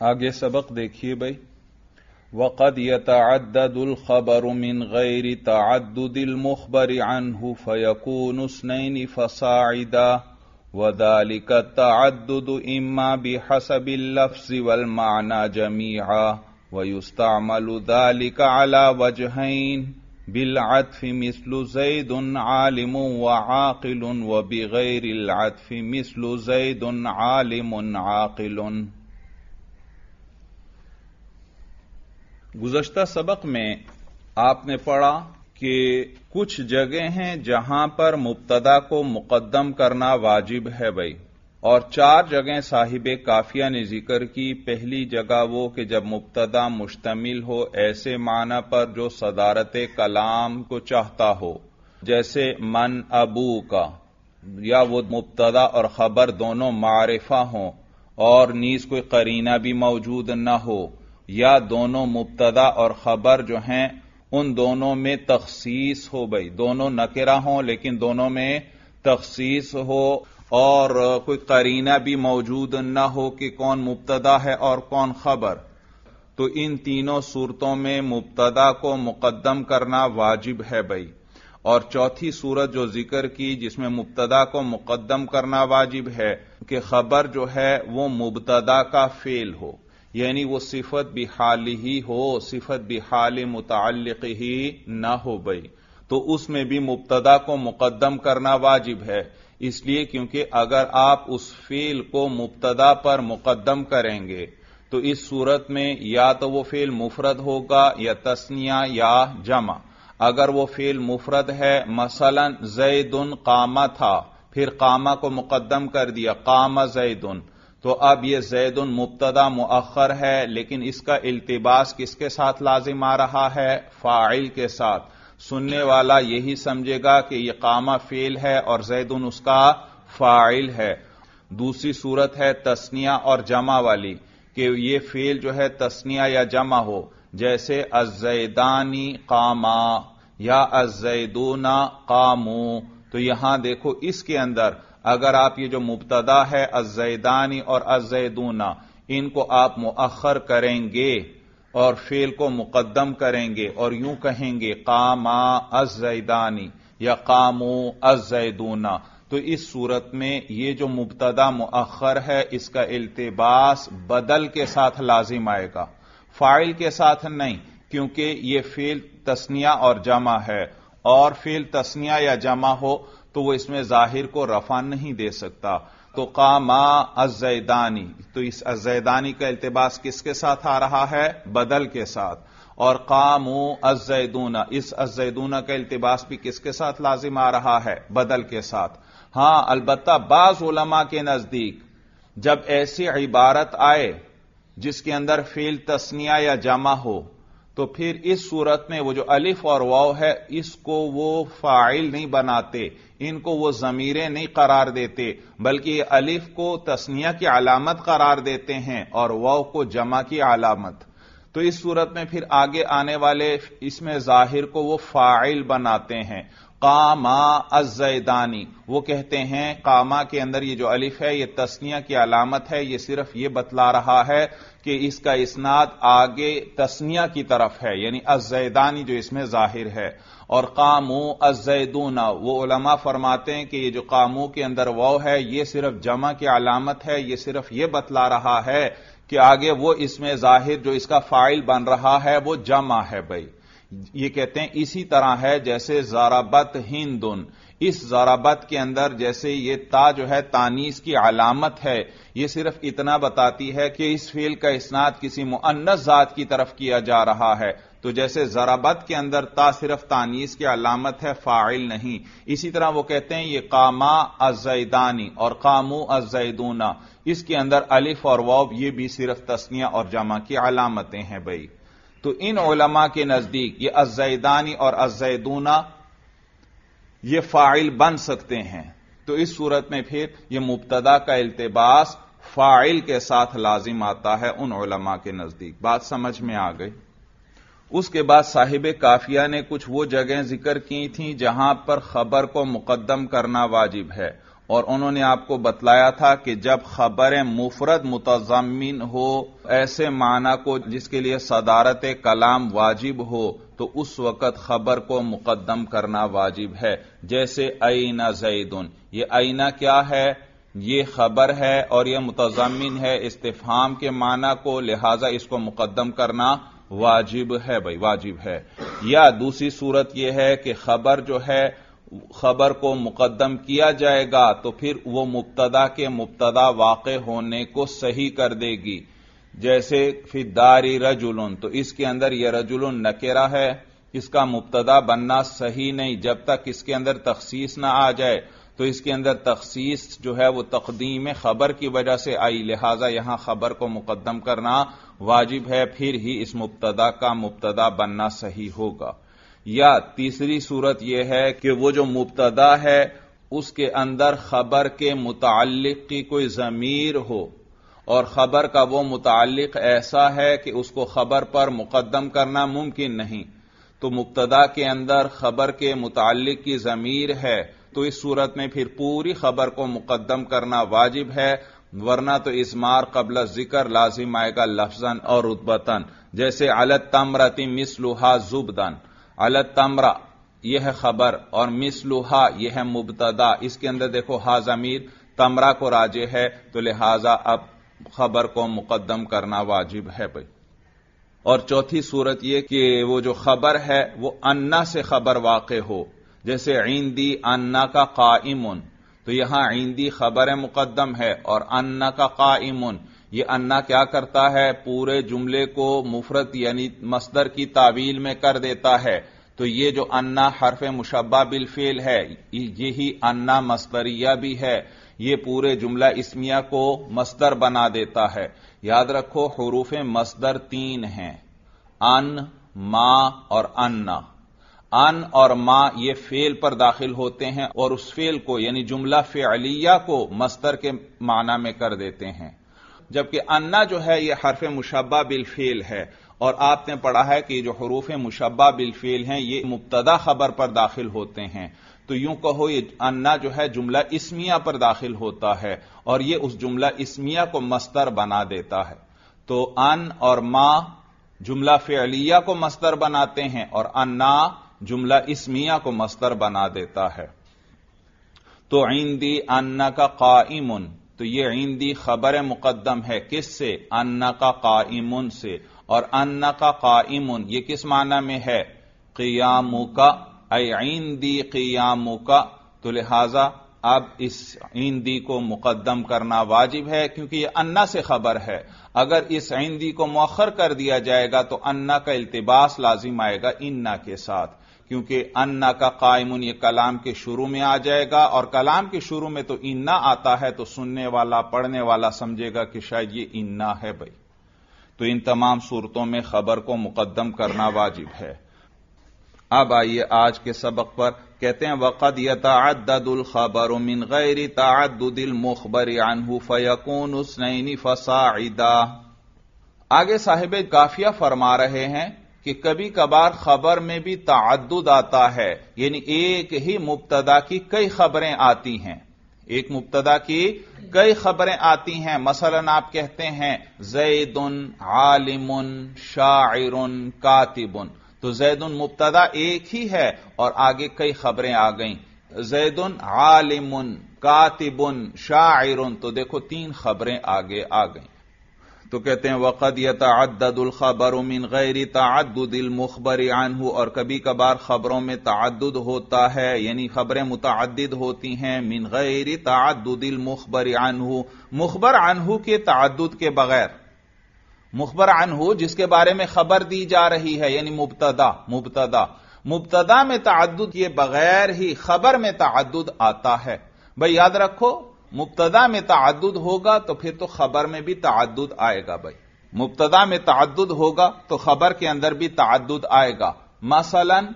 आगे सबक देखिए भाई वक़द यतअद्ददुल खबर मिन गैर तअद्दुदिल मुखबर अनहु फयकून उसनैन फसाइदा वदालिक तअद्दुद इम्मा बिहसबिल लफ्ज़ वल माना जमीआ वयुस्तअमलु दालिक अला वजहैन बिलअत्फ मिस्लु जैदुन आलिम व आकिल व बिगैरिल अत्फ मिस्लु जैदुन आलिमुन आकिलुन गुजश्ता सबक में आपने पढ़ा कि कुछ जगह हैं जहाँ पर मुब्तदा को मुकदम करना वाजिब है भाई। और चार जगह साहिब काफिया ने ज़िक्र की। पहली जगह वो कि जब मुबतदा मुश्तमिल हो, ऐसे माना पर जो सदारत कलाम को चाहता हो, जैसे मन अबू का, या वो मुबतदा और खबर दोनों मारिफा हों, और नीज कोई करीना भी मौजूद न हो। या दोनों मुबतदा और खबर जो हैं, उन दोनों में तखसीस हो गई। दोनों नकेरा हों, लेकिन दोनों में तखसीस हो और कोई करीना भी मौजूद न हो कि कौन मुबतदा है और कौन खबर। तो इन तीनों सूरतों में मुब्तदा को मुकद्दम करना वाजिब है भाई। और चौथी सूरत जो ज़िक्र की, जिसमें मुब्तदा को मुकद्दम करना वाजिब है कि खबर जो है, वो मुबतदा का फेल हो। यानी वो सिफत बिहाल ही हो, सिफत बिहाल मुतल ही न हो गई तो उसमें भी मुबतदा को मुकदम करना वाजिब है। इसलिए क्योंकि अगर आप उस फेल को मुबतदा पर मुकदम करेंगे तो इस सूरत में या तो वो फेल मुफरद होगा या तस्निया या जमा। अगर वो फेल मुफरद है, मसलन जैदुन कामा था, फिर कामा को मुकदम कर दिया, कामा जैदुन। तो अब यह जैदुन मुबतदा मुअखर है, लेकिन इसका इल्तिबास किसके साथ लाजिम आ रहा है? फ़ाइल के साथ। सुनने वाला यही समझेगा कि यह कामा फेल है और जैदुन उसका फ़ाइल है। दूसरी सूरत है तस्निया और जमा वाली, कि यह फेल जो है तस्निया या जमा हो। जैसे अजैदानी कामा या अजैदूना कामू। तो यहाँ देखो इसके अंदर अगर आप ये जो मुबतदा है अजैदानी और अजैदूना इनको आप मुअखर करेंगे और फेल को मुकद्दम करेंगे और यूँ कहेंगे, कामा अजैदानी या कामू अजैदूना तो इस सूरत में ये जो मुबतदा मुअखर है, इसका इल्तिबास बदल के साथ लाजिम आएगा। फ़ाइल के साथ नहीं, क्योंकि ये फेल तस्निया और जमा है। और फेल तस्निया या जमा हो तो वो इसमें ज़ाहिर को रफा नहीं दे सकता। तो कामा अजैदानी तो इस अजैदानी का इल्तबास किसके साथ आ रहा है? बदल के साथ। और कामू अजैदूना इस अजैदूना का इल्तबास भी किसके साथ लाजिम आ रहा है? बदल के साथ। हाँ, अलबत्ता बाज उलमा के नज़दीक, जब ऐसी इबारत आए, जिसके अंदर फेल तस्निया या जमा हो तो फिर इस सूरत में वो जो अलिफ और वाव है, इसको वो फ़ाइल नहीं बनाते, इनको वो जमीरें नहीं करार देते, बल्कि अलिफ को तस्निया की अलामत करार देते हैं और वाव को जमा की अलामत। तो इस सूरत में फिर आगे आने वाले इसमें ज़ाहिर को वो फ़ाइल बनाते हैं। कामा अजैदानी वो कहते हैं, कामा के अंदर ये जो अलिफ है, ये तस्निया की अलामत है, ये सिर्फ़ ये बतला रहा है कि इसका इसनाद आगे तस्निया की तरफ़ है, यानी अजैदानी जो इसमें ज़ाहिर है। और कामू अजैदूना वो उलमा फरमाते हैं कि ये जो कामू के अंदर वो है, ये सिर्फ़ जमा की अलामत है, ये सिर्फ़ ये बतला रहा है कि आगे वो इसमें ज़ाहिर, जो इसका फ़ाइल बन रहा है, वो जमा है भाई। ये कहते हैं इसी तरह है जैसे जाराबत हिंदुन इस जराबत के अंदर जैसे ये ता जो है तानीस की अलामत है, ये सिर्फ़ इतना बताती है कि इस फेल का इसनाद किसी मुन्नस जात की तरफ़ किया जा रहा है। तो जैसे जराबत के अंदर ता सिर्फ़ तानीस की अलामत है, फ़ाइल नहीं। इसी तरह वो कहते हैं ये कामा अजैदानी और कामू अजैदूना इसके अंदर अलिफ और वॉब ये भी सिर्फ़ तस्निया और जमा की अलामतें हैं भाई। तो इन ओलमा के नज़दीक ये अजैदानी और अजैदूना ये फ़ाइल बन सकते हैं। तो इस सूरत में फिर यह मुबतदा का इल्तबास फ़ाइल के साथ लाजिम आता है उन उलमा के नज़दीक। बात समझ में आ गई? उसके बाद साहिब काफिया ने कुछ वो जगह ज़िक्र की थी जहाँ पर खबर को मुकदम करना वाजिब है। और उन्होंने आपको बतलाया था कि जब खबर मुफरद मुतजमिन हो, ऐसे माना को जिसके लिए सदारत कलाम वाजिब हो तो उस वक़्त खबर को मुकदम करना वाजिब है। जैसे अना जैदुन, ये अना क्या है? ये खबर है और यह मुतजमिन है, इस्तेफाम के माना को, लिहाजा इसको मुकदम करना वाजिब है, भाई, वाजिब है। या दूसरी सूरत यह है कि खबर जो है खबर को मुकदम किया जाएगा तो फिर वो मुबतदा के मुबतदा वाक़ होने को सही कर देगी। जैसे फिदारी रजुलन तो इसके अंदर यह रजुलन नकेरा है, इसका मुबतदा बनना सही नहीं, जब तक इसके अंदर तखसीस ना आ जाए। तो इसके अंदर तखसीस जो है, वो तकदीम खबर की वजह से आई, लिहाजा यहाँ खबर को मुकदम करना वाजिब है, फिर ही इस मुबतदा का मुबतदा बनना सही होगा। या तीसरी सूरत यह है कि वो जो मुबतदा है, उसके अंदर खबर के मुतालिक की कोई जमीर हो। और खबर का वो मुतालिक ऐसा है कि उसको खबर पर मुकदम करना मुमकिन नहीं। तो मुबतदा के अंदर खबर के मुतालिक की जमीर है तो इस सूरत में फिर पूरी खबर को मुकदम करना वाजिब है, वरना तो इसमार कबल ज़िक्र लाजिम आएगा लफजन और रुतबतन। जैसे अलत तमरती मिसलुहा जुबदन। अलत तमरा, यह है खबर, और मिसलुहा, यह है मुबतदा। इसके अंदर देखो हा जमीर तमरा को राजे है तो लिहाजा अब खबर को मुकदम करना वाजिब है भाई। और चौथी सूरत यह कि वो जो खबर है, वो अन्ना से खबर वाक़ हो। जैसे ईंदी अन्ना का काइमुन तो यहाँ ईंदी खबर मुकदम है, और अन्ना का काइमुन ये अन्ना क्या करता है? पूरे जुमले को मुफरत यानी मसदर की तावील में कर देता है। तो ये जो अन्ना हरफ मुशबा बिलफेल है यही अन्ना मस्तरिया भी है। ये पूरे जुमला इसमिया को मस्तर बना देता है। याद रखो, हरूफ मस्दर तीन हैं। अन, मा और अन्ना। अन और माँ ये फेल पर दाखिल होते हैं और उस फेल को यानी जुमला फेलिया को मस्तर के माना में कर देते हैं। जबकि अन्ना जो है यह हरफ मुशबा बिल फेल है। और आपने पढ़ा है कि जो हरूफ मुशबा बिल फेल हैं, ये मुबतदा खबर पर दाखिल होते हैं। तो यूँ कहो, ये अन्ना जो है, जुमला इसमिया पर दाखिल होता है और ये उस जुमला इसमिया को मस्तर बना देता है। तो अन और माँ जुमला फेलिया को मस्तर बनाते हैं और अन्ना जुमला इसमिया को मस्तर बना देता है। तो ईंदी अन्ना का काइमुन। तो ये ईंदी खबर मुकदम है। किससे? अन्ना का काइमुन से। और अन्ना का काइमुन, ये किस माना में है? क़ियामु का ईंदी क़ियामु का तो लिहाजा अब इस ईंदी को मुकदम करना वाजिब है, क्योंकि यह अन्ना से खबर है। अगर इस ईंदी को मौखर कर दिया जाएगा तो अन्ना का इल्तिबास लाजिम आएगा इन्ना के साथ। क्योंकि अन्ना का कायमुन, ये कलाम के शुरू में आ जाएगा और कलाम के शुरू में तो इन्ना आता है तो सुनने वाला, पढ़ने वाला समझेगा कि शायद ये इन्ना है भाई। तो इन तमाम सूरतों में खबर को मुकदम करना वाजिब है। अब आइए आज के सबक पर। कहते हैं, वक़द यतअद्दुल खबर मिन गैर तअद्दुदिल मुखबर अनहु फयकून उसनैनी फसाइदा। आगे साहिब काफिया फरमा रहे हैं कि कभी कभार खबर में भी तद्दुद आता है, यानी एक ही मुबतदा की कई खबरें आती हैं। एक मुबतदा की कई खबरें आती हैं। मसलन आप कहते हैं, जैदुन आलिमुन शाइरुन कातिबुन। तो जैदुन मुबतदा एक ही है और आगे कई खबरें आ गईं। जैदुन आलिमुन कातिबुन शाइरुन। तो देखो, तीन खबरें आगे आ गईं। तो कहते हैं, वक़द यतअद्दुल खबर मिन गैर तअद्दुदिल मुखबर अनहु, और कभी कभार खबरों में तअद्दुद होता है, यानी खबरें मुतअद्दिद होती हैं, मिन गैर तअद्दुदिल मुखबर अनहु मुखबर अनहु के तअद्दुद के बगैर। मुखबर अनहु, जिसके बारे में खबर दी जा रही है, यानी मुबतदा मुबतदा। मुबतदा में तअद्दुद के बगैर ही खबर में तअद्दुद आता है। भाई, याद रखो मुबतदा में तद्दुद होगा तो फिर तो खबर में भी तद्दुद आएगा भाई। मुबतदा में तद्दुद होगा तो खबर के अंदर भी तद्दुद आएगा। मसलन,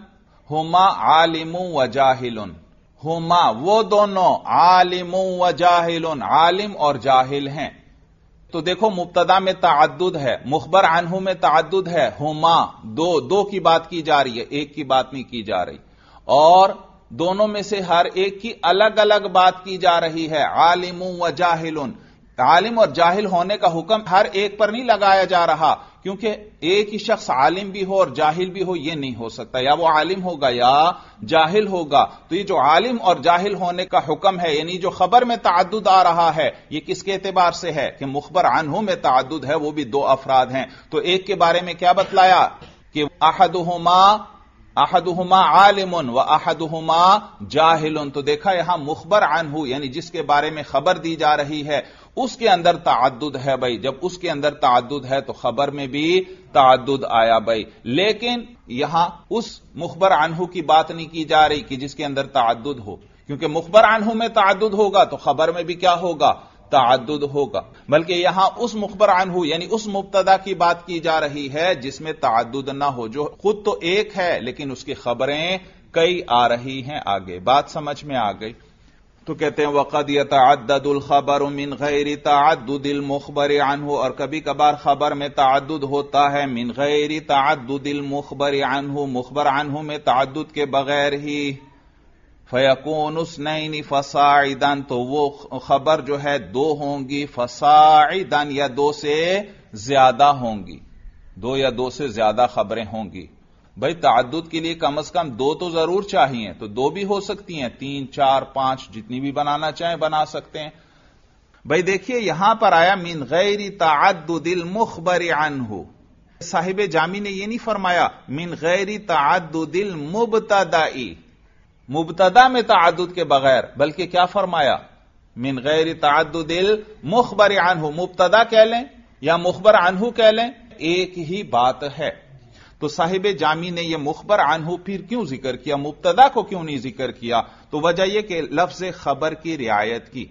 हुमा आलिमु व जाहिलुन। हुमा, वो दोनों, आलिमु व जाहिलुन। आलिम और जाहिल हैं। तो देखो, मुबतदा में तद्दुद है, मुखबर अनहु में तद्दुद है। हुमा, दो दो की बात की जा रही है, एक की बात नहीं की जा रही। और दोनों में से हर एक की अलग अलग बात की जा रही है। आलिम व जाहिल आलिम और जाहिल होने का हुक्म हर एक पर नहीं लगाया जा रहा, क्योंकि एक ही शख्स आलिम भी हो और जाहिल भी हो यह नहीं हो सकता। या वो आलिम होगा या जाहिल होगा। तो ये जो आलिम और जाहिल होने का हुक्म है, यानी जो खबर में तादुद आ रहा है, ये किसके एतबार से है? कि मुखबर अनहू में तादुद है, वो भी दो अफराद हैं। तो एक के बारे में क्या बतलाया? कि अहदुमा अहदुमा आलिमुन व अहदुमा जाहिल तो देखा यहाँ मुखबर अनहू यानी जिसके बारे में खबर दी जा रही है, उसके अंदर तादुद है भाई। जब उसके अंदर तादुद है तो खबर में भी तादुद आया भाई। लेकिन यहाँ उस मुखबर अनहू की बात नहीं की जा रही कि जिसके अंदर तादुद हो। क्योंकि मुखबर अनहू में तादुद होगा तो खबर में भी क्या होगा? तादुद होगा। बल्कि यहाँ उस मुखबर अनहू, यानी उस मुबतदा की बात की जा रही है, जिसमें तादुद ना हो, जो खुद तो एक है, लेकिन उसकी खबरें कई आ रही हैं आगे। बात समझ में आ गई। तो कहते हैं, वक़द यतअद्ददुल खबर मिन गैर तअद्दुदिल मुखबर अनहु, और कभी कभार खबर में तअद्दुद होता है, मिन गैर तअद्दुदिल मुखबर अनहु मुखबर अनहु में तअद्दुद के बगैर ही फयकून उसनैन फसाइदन तो वो खबर जो है दो होंगी, फसाइदन या दो से ज़्यादा होंगी। दो या दो से ज़्यादा खबरें होंगी। भाई तादुद के लिए कम से कम दो तो ज़रूर चाहिए तो दो भी हो सकती हैं। तीन, चार, पाँच, जितनी भी बनाना चाहें बना सकते हैं। भाई, देखिए, यहाँ पर आया, मिन गैरी तादुदिल मुखबर अनहु। साहिब जामी ने यह नहीं फरमाया, मिन गैरी तादुदिल मुबतदाई। मुबतदा में तादुद के बगैर, बल्कि क्या फरमाया? मिन गैर तादुदिल मुखबर अनहु, मुबतदा कह लें या मुखबर अनहु कह लें, एक ही बात है। तो साहिब जामी ने यह मुखबर अनहु फिर क्यों ज़िक्र किया? मुबतदा को क्यों नहीं ज़िक्र किया? तो वजह यह कि लफ्ज खबर की रियायत की।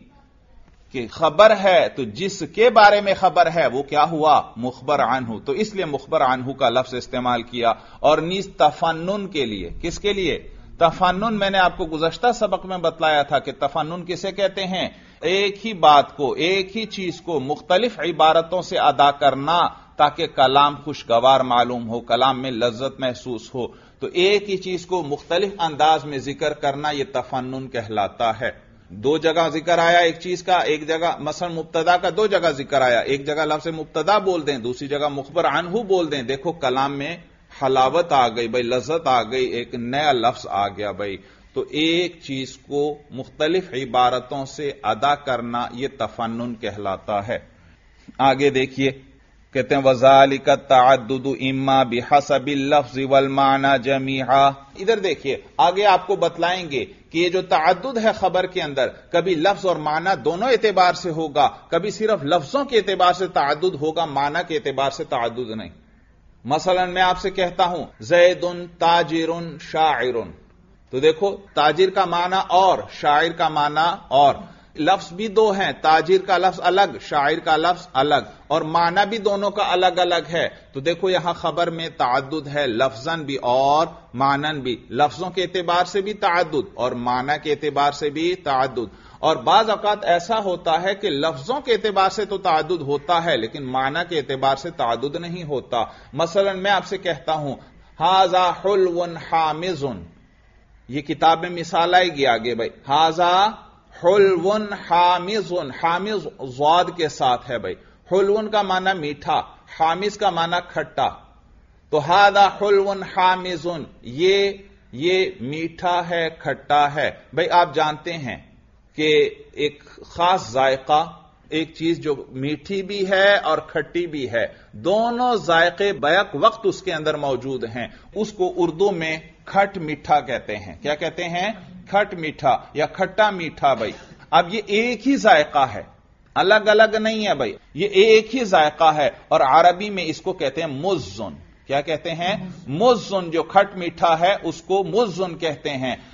कि खबर है तो जिसके बारे में खबर है, वो क्या हुआ? मुखबर अनहु। तो इसलिए मुखबर अनहु का लफ्ज इस्तेमाल किया। और नीज तफन्नुन के लिए, किसके लिए? तफन्नुन मैंने आपको गुजश्ता सबक में बतलाया था कि तफन्नुन किसे कहते हैं? एक ही बात को, एक ही चीज़ को मुख्तलिफ़ इबारतों से अदा करना ताकि कलाम खुशगवार मालूम हो, कलाम में लज्जत महसूस हो। तो एक ही चीज़ को मुख्तलिफ़ अंदाज में ज़िक्र करना यह तफन्नुन कहलाता है। दो जगह ज़िक्र आया एक चीज़ का, एक जगह मसल मुबतदा का, दो जगह ज़िक्र आया। एक जगह लफ्ज मुबतदा बोल दें, दूसरी जगह मुखबर अनहू बोल दें। देखो कलाम में हलावत आ गई, भाई, लज्जत आ गई, एक नया लफ्ज आ गया, भाई। तो एक चीज़ को मुख्तलिफ़ इबारतों से अदा करना यह तफन्नुन कहलाता है। आगे देखिए, कहते हैं वजाल का तदुद इम्मा बिहसबिल लफ्ज वल माना जमीहा। इधर देखिए, आगे आपको बतलाएँगे कि ये जो तदुद है खबर के अंदर, कभी लफ्ज और माना दोनों एतबार से होगा, कभी सिर्फ़ लफ्जों के एतबार से तदुद होगा, माना के एतबार से तदुद नहीं। मसलन मैं आपसे कहता हूँ जैद उन ताजिर उन ताजिरुन शायरुन तो देखो, ताजिर का माना और शायर का माना और। लफ्ज भी दो हैं, ताजिर का लफ्ज अलग शायर का लफ्ज अलग, और माना भी दोनों का अलग अलग है। तो देखो, यहाँ खबर में तादुद है, लफ्जन भी और, मानन भी। लफ्जों के एतबार से भी तादुद और माना के एतबार से भी तादुद और बाज अवत ऐसा होता है कि लफ्जों के एतबार से तो तादुद होता है, लेकिन माना के एतबार से तादुद नहीं होता। मसलन मैं आपसे कहता हूँ, हाजा हुलवन हामिजुन। ये किताब में मिसाल आएगी आगे भाई। हाजा हुलवन हामिजुन। हामिज जवाद के साथ है भाई। हुलवन का माना मीठा, हामिज का माना खट्टा। तो हादा हुलवन हामिजुन। ये ये मीठा है, खट्टा है। भाई आप जानते हैं कि एक खास जायका, एक चीज़ जो मीठी भी है और खट्टी भी है, दोनों जायके बैक वक्त उसके अंदर मौजूद हैं। उसको उर्दू में खट मीठा कहते हैं। क्या कहते हैं? खट मीठा या खट्टा मीठा भाई। अब ये एक ही जायका है। अलग अलग नहीं है भाई। ये एक ही जायका है और अरबी में इसको कहते हैं मुजुन क्या कहते हैं? मुजुन जो खट मीठा है, उसको मुजुन कहते हैं।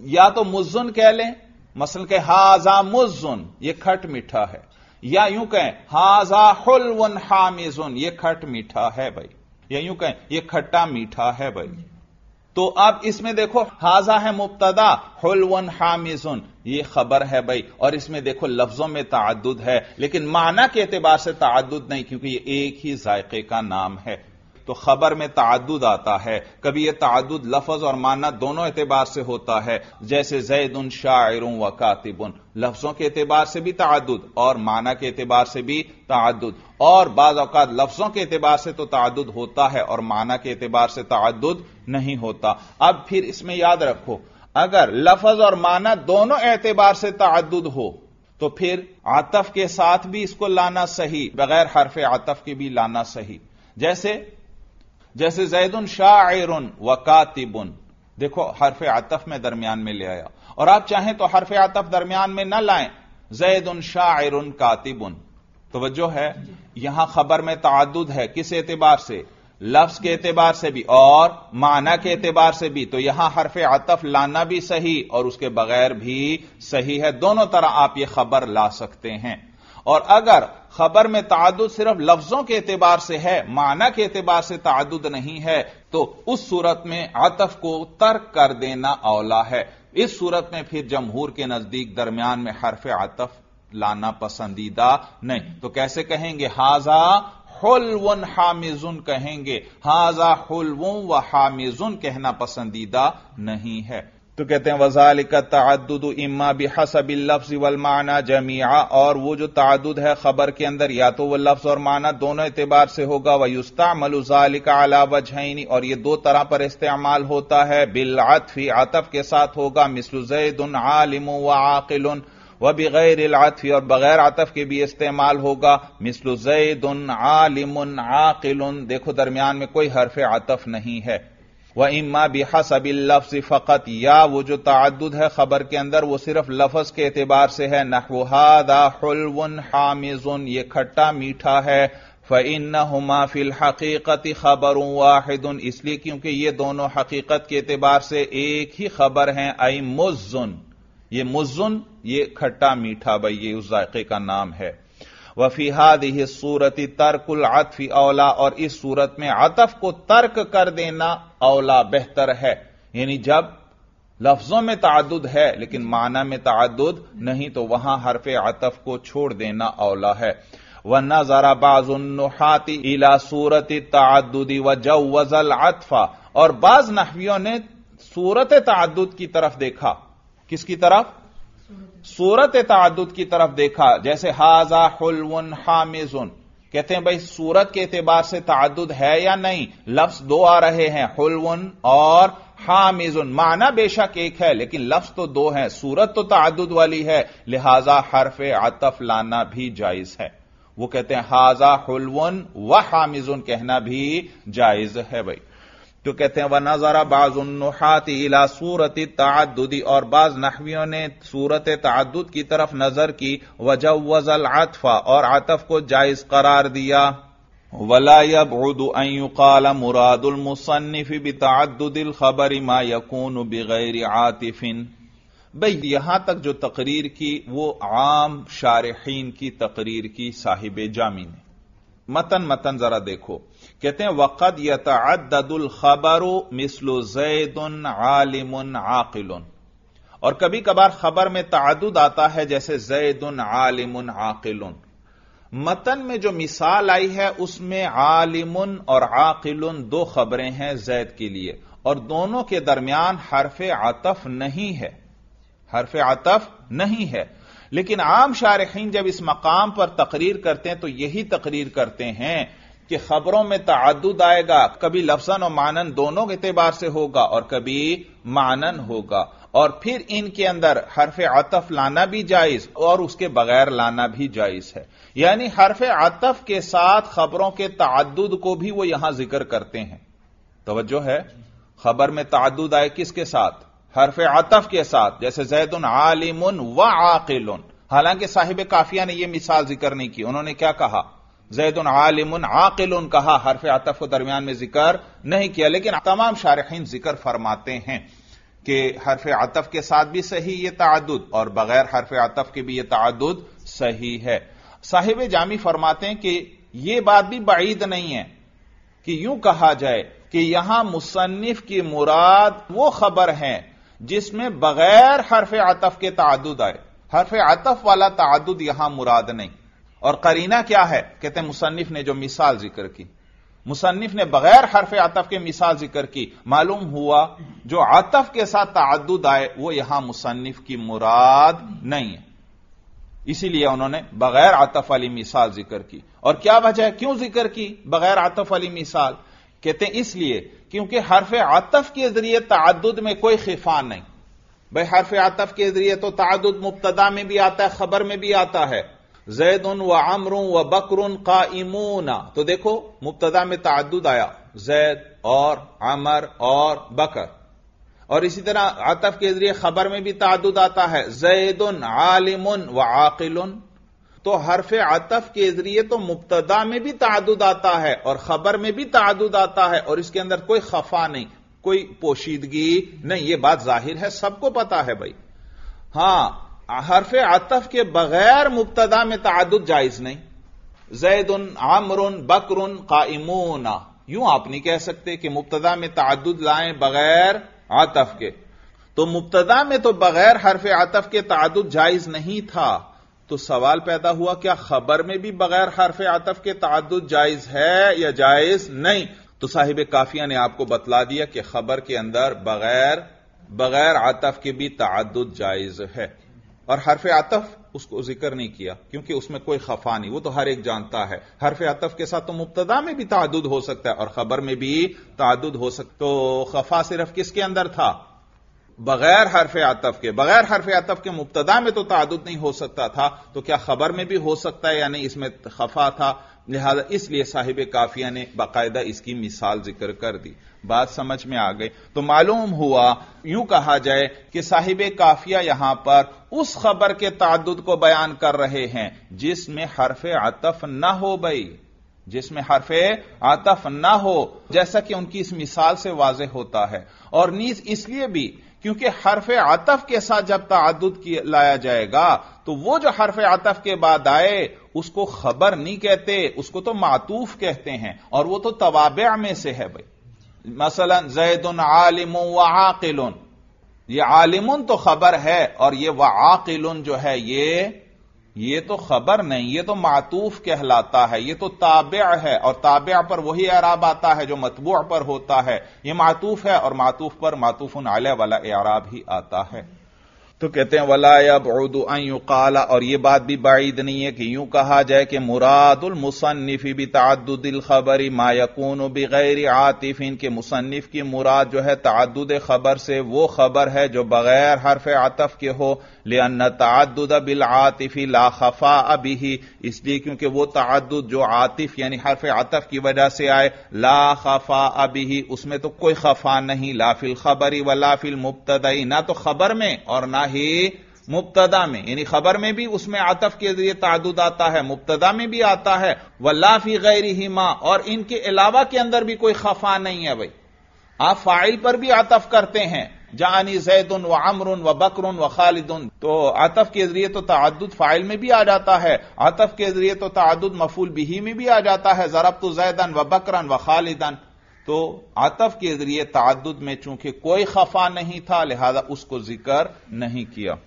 या तो मुजुन कह लें मसल के हाजा मुजुन ये खट मीठा है। या यूँ कहें, हाजा हुलवन हामिजुन, ये खट मीठा है भाई। या यूँ कहें, ये खट्टा मीठा है भाई। तो अब इसमें देखो, हाजा है मुबतदा, हुलवन हामिजुन, ये खबर है भाई। और इसमें देखो, लफ्जों में तादुद है। लेकिन माना के एतबार से तादुद नहीं, क्योंकि ये एक ही जायके का नाम है। तो खबर में तादुद आता है। कभी यह तादुद लफज और माना दोनों एतबार से होता है। जैसे जैद उन शायर व कातिबुन। लफ्जों के एतबार से भी तादुद और माना के एतबार से भी तादुद और बाज अवकात लफ्जों के एतबार से तो तादुद होता है और माना के एतबार से तादुद नहीं होता। अब फिर इसमें याद रखो, अगर लफज और माना दोनों एतबार से तादुद हो तो फिर आतफ के साथ भी इसको लाना सही, बगैर हरफ आतफ के भी लाना सही। जैसे जैसे जैदुन शायरुन व कातिबुन। देखो हरफ आतफ में दरमियान में ले आया। और आप चाहें तो हरफ आतफ दरमियान में न लाएँ। जैदुन शायरुन कातिबुन। तो है, यहाँ खबर में तादुद है किस एतबार से? लफ्ज के एतबार से भी और माना के एतबार से भी। तो यहाँ हरफ आतफ लाना भी सही और उसके बगैर भी सही है। दोनों तरह आप यह खबर ला सकते हैं। और अगर खबर में तादुद सिर्फ़ लफ्जों के एतबार से है, माना के एतबार से तादुद नहीं है तो उस सूरत में आतफ को तर्क कर देना औला है। इस सूरत में फिर जमहूर के नज़दीक दरमियान में हरफ आतफ लाना पसंदीदा नहीं। तो कैसे कहेंगे? हाजा हुलवन हामिजुन कहेंगे। हाजा हुलवुन व हामिजुन कहना पसंदीदा नहीं है। तो कहते हैं वजाल का तदुद इम्मा बिहसबिल लफ्ज वल माना जमिया और वो जो तादुद है खबर के अंदर, या तो वह लफ्ज और माना दोनों एतबार से होगा वह युस्तामलुजाल का अला वजहनी, और ये दो तरह पर इस्तेमाल होता है। बिल आतफी आतफ के साथ होगा मिसलुजैदन आलिम व आकिल वह बगैर आतफी और बगैर आतफ के भी इस्तेमाल होगा मिसलुजैदन आलिम आकिल देखो, दरमियान में कोई हरफ आतफ नहीं है। व इम्मा बिहसबिल लफ्ज फ़कत या वो जो तादुद है खबर के अंदर, वो सिर्फ़ लफज के एतबार से है। नहवादा हुलवन हामिजुन, ये खट्टा मीठा है। फ़िन हुमा फिल हकीकत खबर वाहिदुन इसलिए क्योंकि ये दोनों हकीकत के एतबार से एक ही खबर हैं आई मुजुन ये मुजुन ये खट्टा मीठा, भाई, ये उस जायके का नाम है। वफीहाद ही सूरती तर्कुल आतफी औला और इस सूरत में आतफ को तर्क कर देना औला बेहतर है। यानी जब लफ्जों में तादुद है, लेकिन माना में तादुद नहीं तो वहाँ हरफ आतफ को छोड़ देना औला है। वरना जरा बाजुन्नुहाती इला सूरत तादुदी व जवजल आतफा और बाज नहवियों ने सूरत तादुद की तरफ़ देखा। किसकी तरफ़? सूरत तादुद की तरफ़ देखा, जैसे, हाजा हुलवन हामिजुन। कहते हैं, भाई, सूरत के एतबार से तादुद है या नहीं? लफ्ज दो आ रहे हैं, हुलवन और हामिजुन। माना बेशक एक है, लेकिन लफ्ज तो दो हैं। सूरत तो तादुद वाली है, लिहाजा हरफ आतफ लाना भी जायज़ है। वो कहते हैं, हाजा हुलवन व हामिजुन कहना भी जायज़ है, भाई। तो कहते हैं वह नज़ारा बाजुन्नुहात इला सूरत तादुदी और बाज नहवियों ने सूरत तादुद की तरफ़ नज़र की वजल आतफा और आतफ को जायज़ करार दिया वलायबुदुकाल मुरादुल मुसन्निफ बितादुदिल खबर मा यकून बगैर आतिफिन भाई यहाँ तक जो तकरीर की वो आम शारहीन की तकरीर की साहिब जामी ने मतन मतन जरा देखो कहते हैं, वक़द यतअद्दुल खबरो मिसलो जैदुन आलिमुन आकिलुन. और कभी कभार खबर में तादुद आता है जैसे, जैदुन आलिमुन आकिलुन. मतन में जो मिसाल आई है, उसमें आलिमुन और आकिलुन दो खबरें हैं जैद के लिए। और दोनों के दरमियान हरफ आतफ नहीं है। हरफ आतफ नहीं है। लेकिन आम शारखीन जब इस मकाम पर तकरीर करते हैं तो यही तकरीर करते हैं कि खबरों में तादुद आएगा, कभी लफसन और मानन दोनों के एतबार से होगा और कभी मानन होगा। और फिर इनके अंदर हरफ आतफ लाना भी जायज़ और उसके बगैर लाना भी जायज़ है। यानी हरफ आतफ के साथ खबरों के तादुद को भी वो यहाँ ज़िक्र करते हैं। तवज्जो है? खबर में तादुद आए किसके साथ? हरफ आतफ के साथ, जैसे जैदुन आलिमुन व आकिल हालाँकि साहिब काफिया ने यह मिसाल ज़िक्र नहीं की। उन्होंने क्या कहा? जैदुन आलिमुन आकिल कहा, हरफ आतफ को दरमियान में ज़िक्र नहीं किया, लेकिन तमाम शारखीन ज़िक्र फरमाते हैं कि हरफ आतफ के साथ भी सही यह तादुद और बगैर हरफ आतफ के भी यह तादुद सही है। साहिब जामी फरमाते हैं कि यह बात भी बाईद नहीं है कि यूँ कहा जाए कि यहाँ मुसन्निफ की मुराद वो खबर है जिसमें बगैर हरफ आतफ के तादुद आए। हरफ आतफ वाला तादुद यहाँ मुराद नहीं। और करीना क्या है? कहते हैं, मुसन्निफ ने जो मिसाल ज़िक्र की। मुसन्निफ ने बगैर हरफ आतफ के मिसाल ज़िक्र की। मालूम हुआ, जो आतफ के साथ ताद्दुद आए, वो यहाँ मुसन्निफ की मुराद नहीं है। इसीलिए उन्होंने बगैर आतफ वाली मिसाल ज़िक्र की। और क्या वजह क्यों ज़िक्र की? बगैर आतफ वाली मिसाल। कहते हैं, इसलिए क्योंकि हरफ आतफ के ज़रिए ताद्दुद में कोई खिफा नहीं। भाई, हरफ आतफ के ज़रिए तो ताद्दुद मुबतदा में भी आता है, खबर में भी आता है। जैदन व अमर व बकरुन काइमूना। तो देखो, मुबतदा में तादुद आया। जैद और अमर और बकर। और इसी तरह आतफ के ज़रिए खबर में भी तादुद आता है। जैदन, आलिमुन व आकिलुन। तो हरफ आतफ के ज़रिए तो मुबतदा में भी तादुद आता है और खबर में भी तादुद आता है और इसके अंदर कोई खफा नहीं, कोई पोशीदगी नहीं। ये बात ज़ाहिर है, सबको पता है भाई। हाँ हरफ आतफ के बगैर मुबतदा में तादुद जायज़ नहीं। जैदन आमरुन बकरुन, काइमूना। यूँ आप नहीं कह सकते कि मुबतदा में तादुद लाएँ बगैर आतफ के। तो मुबतदा में तो बगैर हरफ आतफ के तादुद जायज़ नहीं था। तो सवाल पैदा हुआ, क्या खबर में भी बगैर हरफ आतफ के तादुद जायज़ है या जायज़ नहीं? तो साहिब काफिया ने आपको बतला दिया कि खबर के अंदर बगैर बगैर आतफ के भी तादुद जायज़ है। और हरफ आतफ उसको ज़िक्र नहीं किया, क्योंकि उसमें कोई खफा नहीं, वो तो हर एक जानता है। हरफ आतफ के साथ तो मुबतदा में भी तादुद हो सकता है, और खबर में भी तादुद हो सकता तो खफा सिर्फ़ किसके अंदर था? बगैर हरफ आतफ के, बगैर हरफ आतफ के मुबतदा में तो तादुद नहीं हो सकता था तो क्या खबर में भी हो सकता है या नहीं? इसमें खफा था। लिहाजा इसलिए साहिब काफिया ने बाकायदा इसकी मिसाल ज़िक्र कर दी। बात समझ में आ गई। तो मालूम हुआ, यूँ कहा जाए कि साहिब काफिया यहाँ पर उस खबर के तादुद को बयान कर रहे हैं, जिसमें हरफ आतफ न हो भाई जिसमें हरफ आतफ न हो, जैसा कि उनकी इस मिसाल से वाज होता है। और नीज इसलिए भी, क्योंकि हरफ आतफ के साथ जब तादुद लाया जाएगा तो वो जो हरफ आतफ के बाद आए उसको खबर नहीं कहते, उसको तो मातूफ कहते हैं, और वो तो तवाब्या में से है भाई। मसलन, जैदन आलिम व आकिलन। ये आलिमुन तो खबर है, और ये व आकिलन जो है, ये ये तो खबर नहीं, ये तो मातूफ कहलाता है, ये तो ताब्या है, और ताब्या पर वही एराब आता है जो मतबू पर होता है। ये मातूफ है, और मातूफ पर मातूफन आलिया वाला एराब ही आता है। तो कहते हैं, वला अब वलायब काला और यह बात भी बाईद नहीं है कि यूँ कहा जाए कि मुरादुल मुसन्निफी भी तद्दुदिल खबरी मायकून बगैर आतिफिन, के मुसन्फ़ की मुराद जो है तद्दुद खबर से वो खबर है जो बगैर हरफ आतफ के हो लियन तद्दुद बिल आतिफी ला खफा अभी ही इसलिए क्योंकि वो तद्दुद जो आतिफ यानी हरफ आतफ की वजह से आए, ला खफा अभी ही उसमें तो कोई खफा नहीं लाफिल खबरी व लाफिल मुबतदई, ना तो खबर में और ना ही मुबतदा में, यानी खबर में भी उसमें आतफ के ज़रिए तादुद आता है, मुबतदा में भी आता है वल्लाफी गैर ही माँ और इनके अलावा के अंदर भी कोई खफा नहीं है भाई। आप फ़ाइल पर भी आतफ करते हैं, जानी जैदुन व अमरुन व बकरुन व खालिदुन तो आतफ के ज़रिए तो तादुद फ़ाइल में भी आ जाता है, आतफ के ज़रिए तो तादुद मफूल बिही में भी आ जाता है जरब तो जैदन व बकरन व खालिदन। तो आतफ के ज़रिए तादुद में चूँकि कोई खफा नहीं था, लिहाजा उसको ज़िक्र नहीं किया।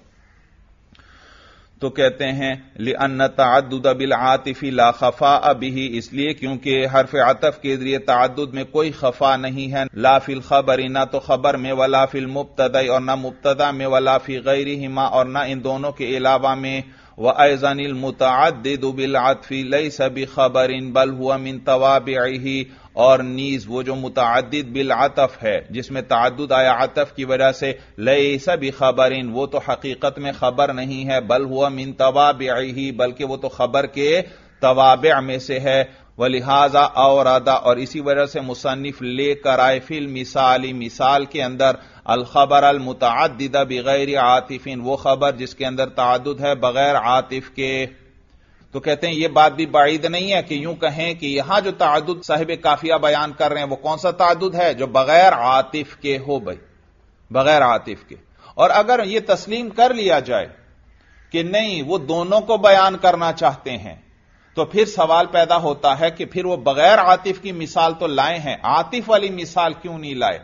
तो कहते हैं लिअन तद्दुद अबिल आतिफी ला खफा अभी इसलिए क्योंकि हरफ आतफ के ज़रिए तद्दुद में कोई खफा नहीं है लाफिल खबर, ना तो खबर में, वला फिल मुबतदा और ना मुबतदा में, वला फ़ी गैर हिमा और ना इन दोनों के अलावा में व ऐजानिल मुतद बिल आतफी लई सभी खबर इन बल हुआ मिन तवाब और नीज वो जो मुतद बिल आतफ है जिसमें तादुद आया आतफ की वजह से लई सभी खबर इन वो तो हकीकत में खबर नहीं है बल हुआ मिन तवाब ही बल्कि वो तो खबर के तवाब में से है व लिहाजा और अदा और इसी वजह से मुसन्फ लेकर आए फिल मिसाली, मिसाल के अंदर अलखबर अल मुतद बगैर आतिफिन, वो खबर जिसके अंदर तदद है बगैर आतिफ के। तो कहते हैं यह बात भी बाइद नहीं है कि यूँ कहें कि यहाँ जो तादुद साहिब काफिया बयान कर रहे हैं, वो कौन सा तादुद है? जो बगैर आतिफ के हो भाई, बगैर आतिफ के। और अगर यह तस्लीम कर लिया जाए कि नहीं, वो दोनों को बयान करना चाहते हैं तो फिर सवाल पैदा होता है कि फिर वो बगैर आतिफ की मिसाल तो लाए हैं। आतिफ वाली मिसाल क्यों नहीं लाए?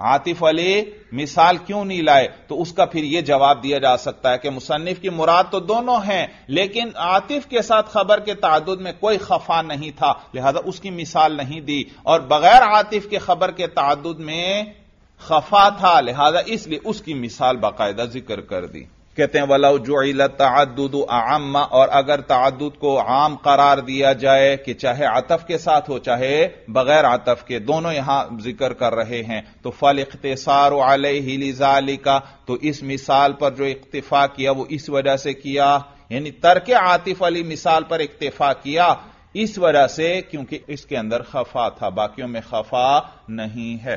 आतिफ अली मिसाल क्यों नहीं लाए? तो उसका फिर यह जवाब दिया जा सकता है कि मुसन्निफ की मुराद तो दोनों हैं, लेकिन आतिफ के साथ खबर के तादुद में कोई खफा नहीं था, लिहाजा उसकी मिसाल नहीं दी। और बगैर आतिफ के खबर के तादुद में खफा था, लिहाजा इसलिए उसकी मिसाल बाकायदा ज़िक्र कर दी। कहते हैं वलाउ जो तद्दुद आमा और अगर तद्दुद को आम करार दिया जाए कि चाहे आतफ के साथ हो, चाहे बगैर आतफ के, दोनों यहाँ ज़िक्र कर रहे हैं। तो फल इख्तसार अलहली का तो इस मिसाल पर जो इक्तफा किया, वो इस वजह से किया, यानी तर्क आतिफ अली मिसाल पर इक्तफा किया, इस वजह से क्योंकि इसके अंदर खफा था, बाकियों में खफा नहीं है।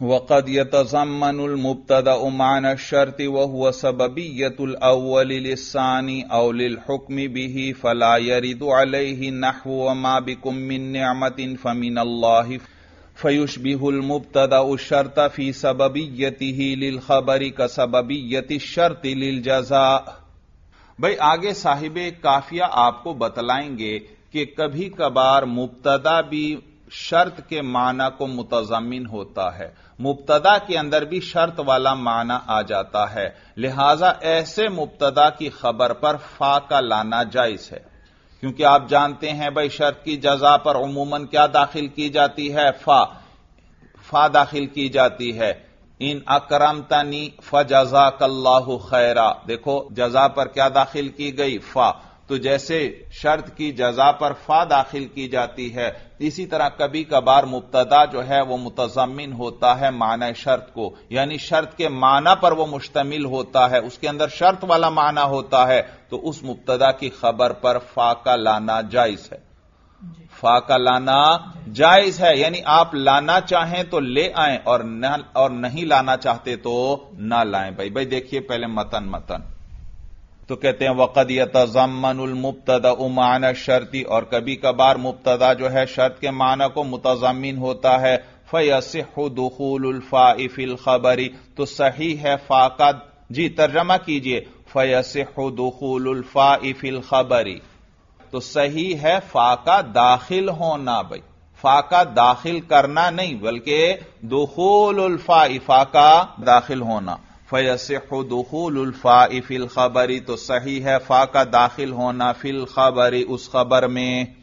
वक़द यतज़म्मनुलमुब्तदा उमान शर्त वहुव सबबियतुलअव्वलिलसानी औलिलहुक्म बिही फला यरिदु अलैहि नहव वमा बिकुम मिन निअमतिन फमिनल्लाहि फयुशबिहुल मुब्तदा शर्त फ़ी सबबियतिही लिल खबरी का सबबियति शर्त लिल जजा भाई आगे साहिब काफिया आपको बतलाएँगे कि कभी कभार मुब्तदा भी शर्त के माना को मुतजमिन होता है। मुबतदा के अंदर भी शर्त वाला माना आ जाता है। लिहाजा ऐसे मुबतदा की खबर पर फा का लाना जायज़ है। क्योंकि आप जानते हैं भाई, शर्त की जजा पर उमूमन क्या दाखिल की जाती है? फा फा दाखिल की जाती है। इन अकरमतनी फ जजा कल्लाह खैरा। देखो, जजा पर क्या दाखिल की गई? फा। तो जैसे शर्त की जजा पर फा दाखिल की जाती है इसी तरह कभी कभार मुबतदा जो है वह मुतजमिन होता है माना शर्त को। यानी शर्त के माना पर वह मुश्तमिल होता है उसके अंदर शर्त वाला माना होता है तो उस मुबतदा की खबर पर फा का लाना जायज़ है। फा का लाना जायज़ है। यानी आप लाना चाहें तो ले आए और न, और नहीं लाना चाहते तो ना लाएँ। भाई भाई देखिए पहले मतन मतन तो कहते हैं, वक़द यतजमनुलमुबतदा उमान शर्ती और कभी कभार मुबतदा जो है, शर्त के माना को मुतजमिन होता है। फयसुलफ़ा इफिल खबरी तो सही है फाका जी, तर्जमा कीजिए। फयसुलफ़ा इफिल खबरी तो सही है फाका दाखिल होना भाई। फाका दाखिल करना नहीं, बल्कि दुखूल उल्फा इफा का दाखिल फयसुलफ़ा फिल खबरी तो सही है फा का दाखिल होना फिल खबरी उस खबर में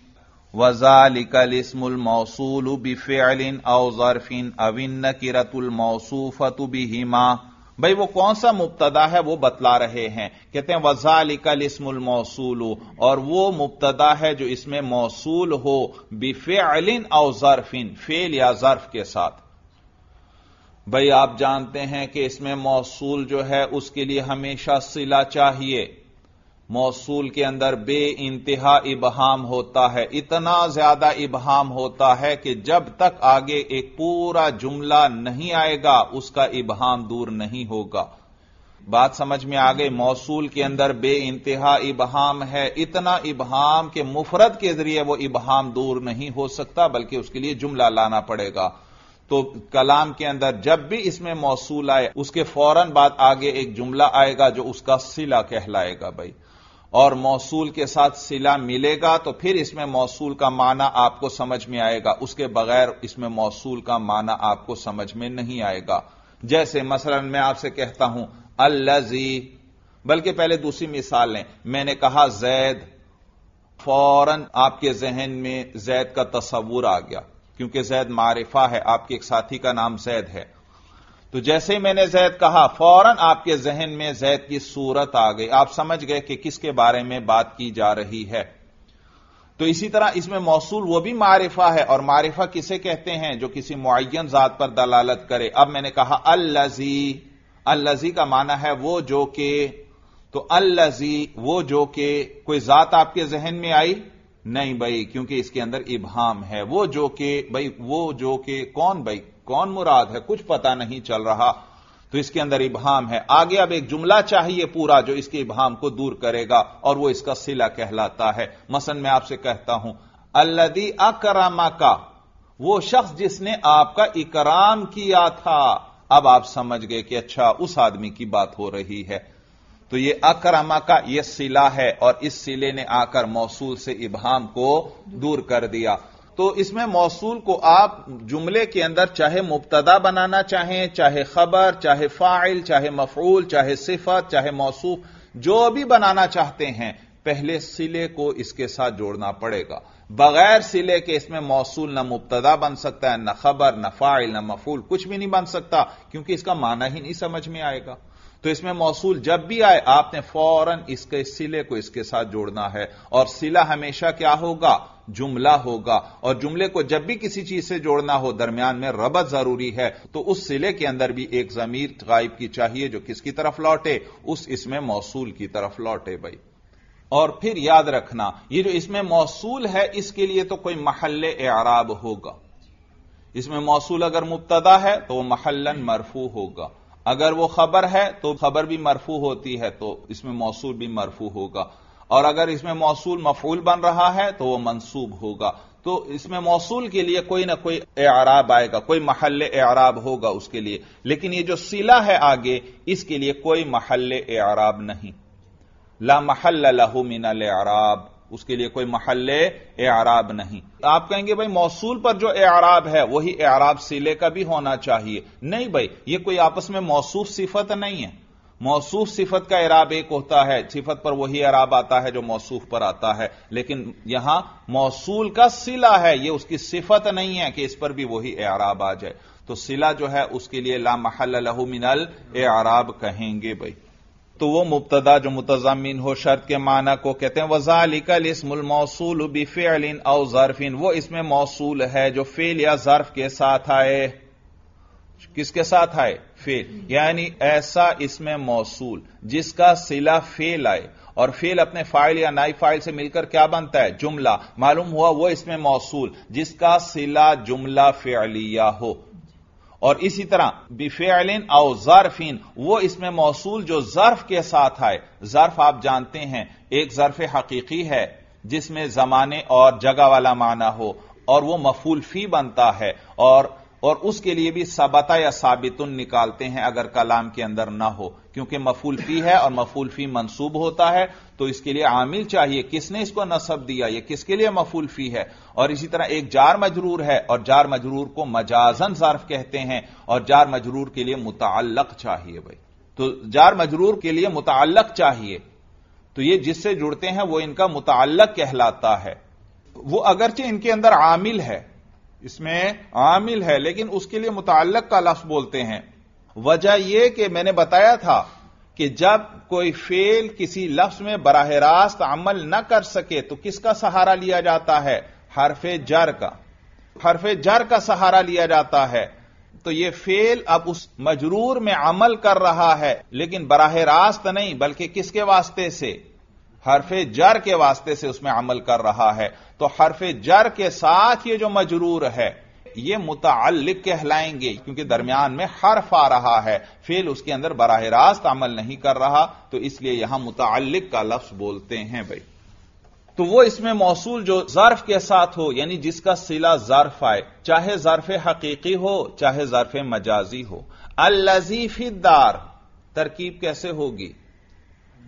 वजालिकल इसमुल मौसूल बिफ़िन औ ज़रफ़िन अविन किरतुल मौसूफत बिहिमा भाई वो कौन सा मुबतदा है वो बतला रहे हैं कहते हैं वजालिकल इसमुल मौसूल और वो मुबतदा है जो इसमें मौसूल हो बिफ़िन औ ज़रफ़िन फेल या ज़र्फ के साथ भाई, आप जानते हैं कि इसमें मौसूल जो है, उसके लिए हमेशा सिला चाहिए। मौसूल के अंदर बे इंतहा इबहाम होता है। इतना ज़्यादा इबहाम होता है कि जब तक आगे एक पूरा जुमला नहीं आएगा, उसका इबहाम दूर नहीं होगा। बात समझ में आ गई? मौसूल के अंदर बे इंतहा इबहाम है। इतना इबहाम के मुफरत के ज़रिए वो इबहाम दूर नहीं हो सकता, बल्कि उसके लिए जुमला लाना पड़ेगा। तो कलाम के अंदर जब भी इसमें मौसूल आए, उसके फ़ौरन बाद आगे एक जुमला आएगा जो उसका सिला कहलाएगा भाई। और मौसूल के साथ सिला मिलेगा तो फिर इसमें मौसूल का माना आपको समझ में आएगा। उसके बगैर इसमें मौसूल का माना आपको समझ में नहीं आएगा। जैसे मसलन मैं आपसे कहता हूँ, अल्लाजी, बल्कि पहले दूसरी मिसाल लें। मैंने कहा, जैद, फ़ौरन आपके जहन में जैद का तस्वूर आ गया। क्योंकि जैद मारिफा है, आपके एक साथी का नाम जैद है। तो जैसे ही मैंने जैद कहा, फ़ौरन आपके जहन में जैद की सूरत आ गई। आप समझ गए कि किसके बारे में बात की जा रही है। तो इसी तरह इसमें मौसूल वो भी मारिफा है, और मारिफा किसे कहते हैं जो किसी मुआयन जात पर दलालत करे? अब मैंने कहा, अल्लजी। अल्लजी का माना है वो जो के तो अल्लजी, वो जो के कोई जात आपके जहन में आई? नहीं भाई, क्योंकि इसके अंदर इबहाम है। वो जो के, भाई, वो जो के कौन भाई? कौन मुराद है? कुछ पता नहीं चल रहा। तो इसके अंदर इबहाम है। आगे अब एक जुमला चाहिए पूरा जो इसके इबहाम को दूर करेगा और वो इसका सिला कहलाता है। मसन मैं आपसे कहता हूँ अल्लदी अकरामा का वो शख्स जिसने आपका इकराम किया था। अब आप समझ गए कि अच्छा उस आदमी की बात हो रही है। तो ये अकरमा का यह सिला है और इस सिले ने आकर मौसूल से इबहाम को दूर कर दिया। तो इसमें मौसूल को आप जुमले के अंदर चाहे मुबतदा बनाना चाहें, चाहे खबर, चाहे फ़ाइल, चाहे मफूल, चाहे सिफत, चाहे मौसू जो भी बनाना चाहते हैं, पहले सिले को इसके साथ जोड़ना पड़ेगा। बगैर सिले के इसमें मौसूल न मुबतदा बन सकता है, न खबर, न फ़ाइल, न मफूल, कुछ भी नहीं बन सकता, क्योंकि इसका माना ही नहीं समझ में आएगा। तो इसमें मौसूल जब भी आए, आपने फ़ौरन इसके सिले को इसके साथ जोड़ना है। और सिला हमेशा क्या होगा? जुमला होगा। और जुमले को जब भी किसी चीज़ से जोड़ना हो, दरमियान में रबत ज़रूरी है तो उस सिले के अंदर भी एक जमीर गायब की चाहिए जो किसकी तरफ़ लौटे? उस इसमें मौसूल की तरफ़ लौटे भाई। और फिर याद रखना, ये जो इसमें मौसूल है, इसके लिए तो कोई महल एराब होगा। इसमें मौसूल अगर मुबतदा है तो वह महलन मरफू होगा। अगर वो खबर है तो खबर भी मरफू होती है तो इसमें मौसूल भी मरफू होगा। और अगर इसमें मौसूल मफूल बन रहा है तो वह मंसूब होगा। तो इसमें मौसूल के लिए कोई ना कोई एराब आएगा, कोई महल एराब होगा उसके लिए। लेकिन ये जो सिला है आगे, इसके लिए कोई महल एराब नहीं। ला महल लहू मिनल एराब। उसके लिए कोई महल एराब नहीं। आप कहेंगे, भाई, मौसूल पर जो एराब है, वही एराब सिले का भी होना चाहिए। नहीं भाई, ये कोई आपस में मौसूफ सिफत नहीं है। मौसूफ सिफत का एराब एक होता है, सिफत पर वही अराब आता है जो मौसूफ पर आता है। लेकिन यहाँ मौसूल का सिला है यह उसकी सिफत नहीं है कि इस पर भी वही एराब आ जाए। तो सिला जो है, उसके लिए ला महल लहू मिनल ए आराब कहेंगे भाई। तो वो मुबतदा जो मुतजामिन हो शर्त के माना को कहते हैं वजालिकल इसमुल मौसूल बिफेलिन औ जरफिन। वो इसमें मौसूल है जो फेल या जर्फ के साथ आए। किसके साथ आए? फेल। यानी ऐसा इसमें मौसूल जिसका सिला फेल आए। और फेल अपने फ़ाइल या नाई फ़ाइल से मिलकर क्या बनता है? जुमला। मालूम हुआ वो इसमें मौसूल जिसका सिला जुमला फेलिया हो। और इसी तरह बिफेलिन और जरफिन, वो इसमें मौसूल जो जर्फ के साथ आए। जर्फ आप जानते हैं, एक जर्फ हकीकी है, जिसमें जमाने और जगह वाला माना हो, और वो मफूल फ़ी बनता है, और और उसके लिए भी सबता या साबितुन निकालते हैं, अगर कलाम के अंदर ना हो। क्योंकि मफूल फ़ी है और मफूल फ़ी मंसूब होता है तो इसके लिए आमिल चाहिए। किसने इसको नसब दिया? ये किसके लिए मफूल फ़ी है? और इसी तरह एक जार मजरूर है, और जार मजरूर को मजाजन जार्फ कहते हैं, और जार मजरूर के लिए मुतालक चाहिए भाई। तो जार मजरूर के लिए मुतालक चाहिए। तो ये जिससे जुड़ते हैं, वो इनका मुतालक कहलाता है। वो अगरचे इनके अंदर आमिल है। इसमें आमिल है, लेकिन उसके लिए मुतालक का लफ्ज बोलते हैं। वजह यह कि मैंने बताया था कि जब कोई फेल किसी लफ्ज में बराह रास्त अमल न कर सके तो किसका सहारा लिया जाता है? हरफे जर का। हरफे जर का सहारा लिया जाता है। तो यह फेल अब उस मजरूर में अमल कर रहा है, लेकिन बराह रास्त नहीं, बल्कि किसके वास्ते से? हरफे जर के वास्ते से उसमें अमल कर रहा है। तो हरफे जर के साथ ये जो मजरूर है ये मुतल कहलाएँगे, क्योंकि दरमियान में हर्फ आ रहा है। फेल उसके अंदर बराह रास्त अमल नहीं कर रहा तो इसलिए यहाँ मुतल का लफ्ज बोलते हैं भाई। तो वो इसमें मौसूल जो जर्फ के साथ हो, यानी जिसका सिला जर्फ आए, चाहे जर्फ हकीकी हो, चाहे जर्फ मजाजी हो। अल्लजीफिदार तरकीब कैसे होगी?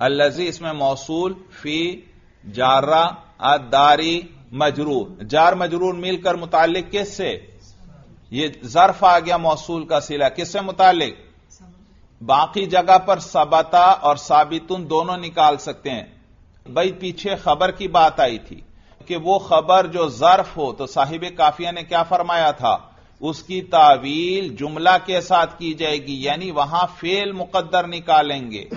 अल्लजी इसमें मौसूल, फ़ी जारा अदारी मजरूर। जार मजरूर मिलकर मुतालिक किससे? ये जर्फ आ गया मौसूल का सिला। किससे मुतालिक? बाकी जगह पर सबता और साबितुन दोनों निकाल सकते हैं। भाई, पीछे खबर की बात आई थी कि वो खबर जो जर्फ हो तो साहिब काफिया ने क्या फरमाया था? उसकी तावील जुमला के साथ की जाएगी, यानी वहाँ फेल मुकद्दर निकालेंगे।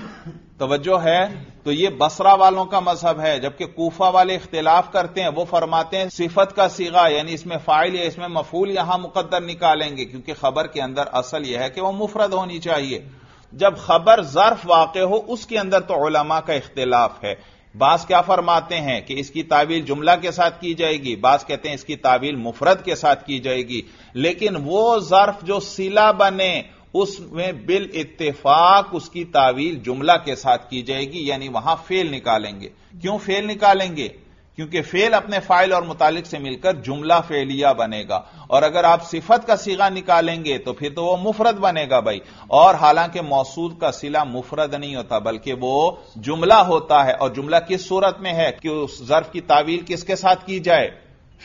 तवज्जो है तो ये बसरा वालों का मज़हब है, जबकि कूफा वाले इख्तिलाफ करते हैं, वो फरमाते हैं, सिफत का सीगा, यानी इसमें फ़ाइल या इसमें मफूल यहाँ मुकद्दर निकालेंगे, क्योंकि खबर के अंदर असल यह है कि वह मुफरद होनी चाहिए। जब खबर जर्फ वाक़ हो, उसके अंदर तो उलमा का इख्तिलाफ है। बास क्या फरमाते हैं कि इसकी तावील जुमला के साथ की जाएगी बास कहते हैं इसकी तावील मुफरद के साथ की जाएगी, लेकिन वो जर्फ जो सिला बने उसमें बिल इत्तेफाक उसकी तावील जुमला के साथ की जाएगी, यानी वहाँ फेल निकालेंगे। क्यों फेल निकालेंगे? क्योंकि फेल अपने फ़ाइल और मुतालिक से मिलकर जुमला फेलिया बनेगा। और अगर आप सिफत का सीगा निकालेंगे तो फिर तो वह मुफरद बनेगा भाई। और हालाँकि मौसूद का सिला मुफरद नहीं होता, बल्कि वो जुमला होता है। और जुमला किस सूरत में है कि उस जर्फ की तावील किसके साथ की जाए?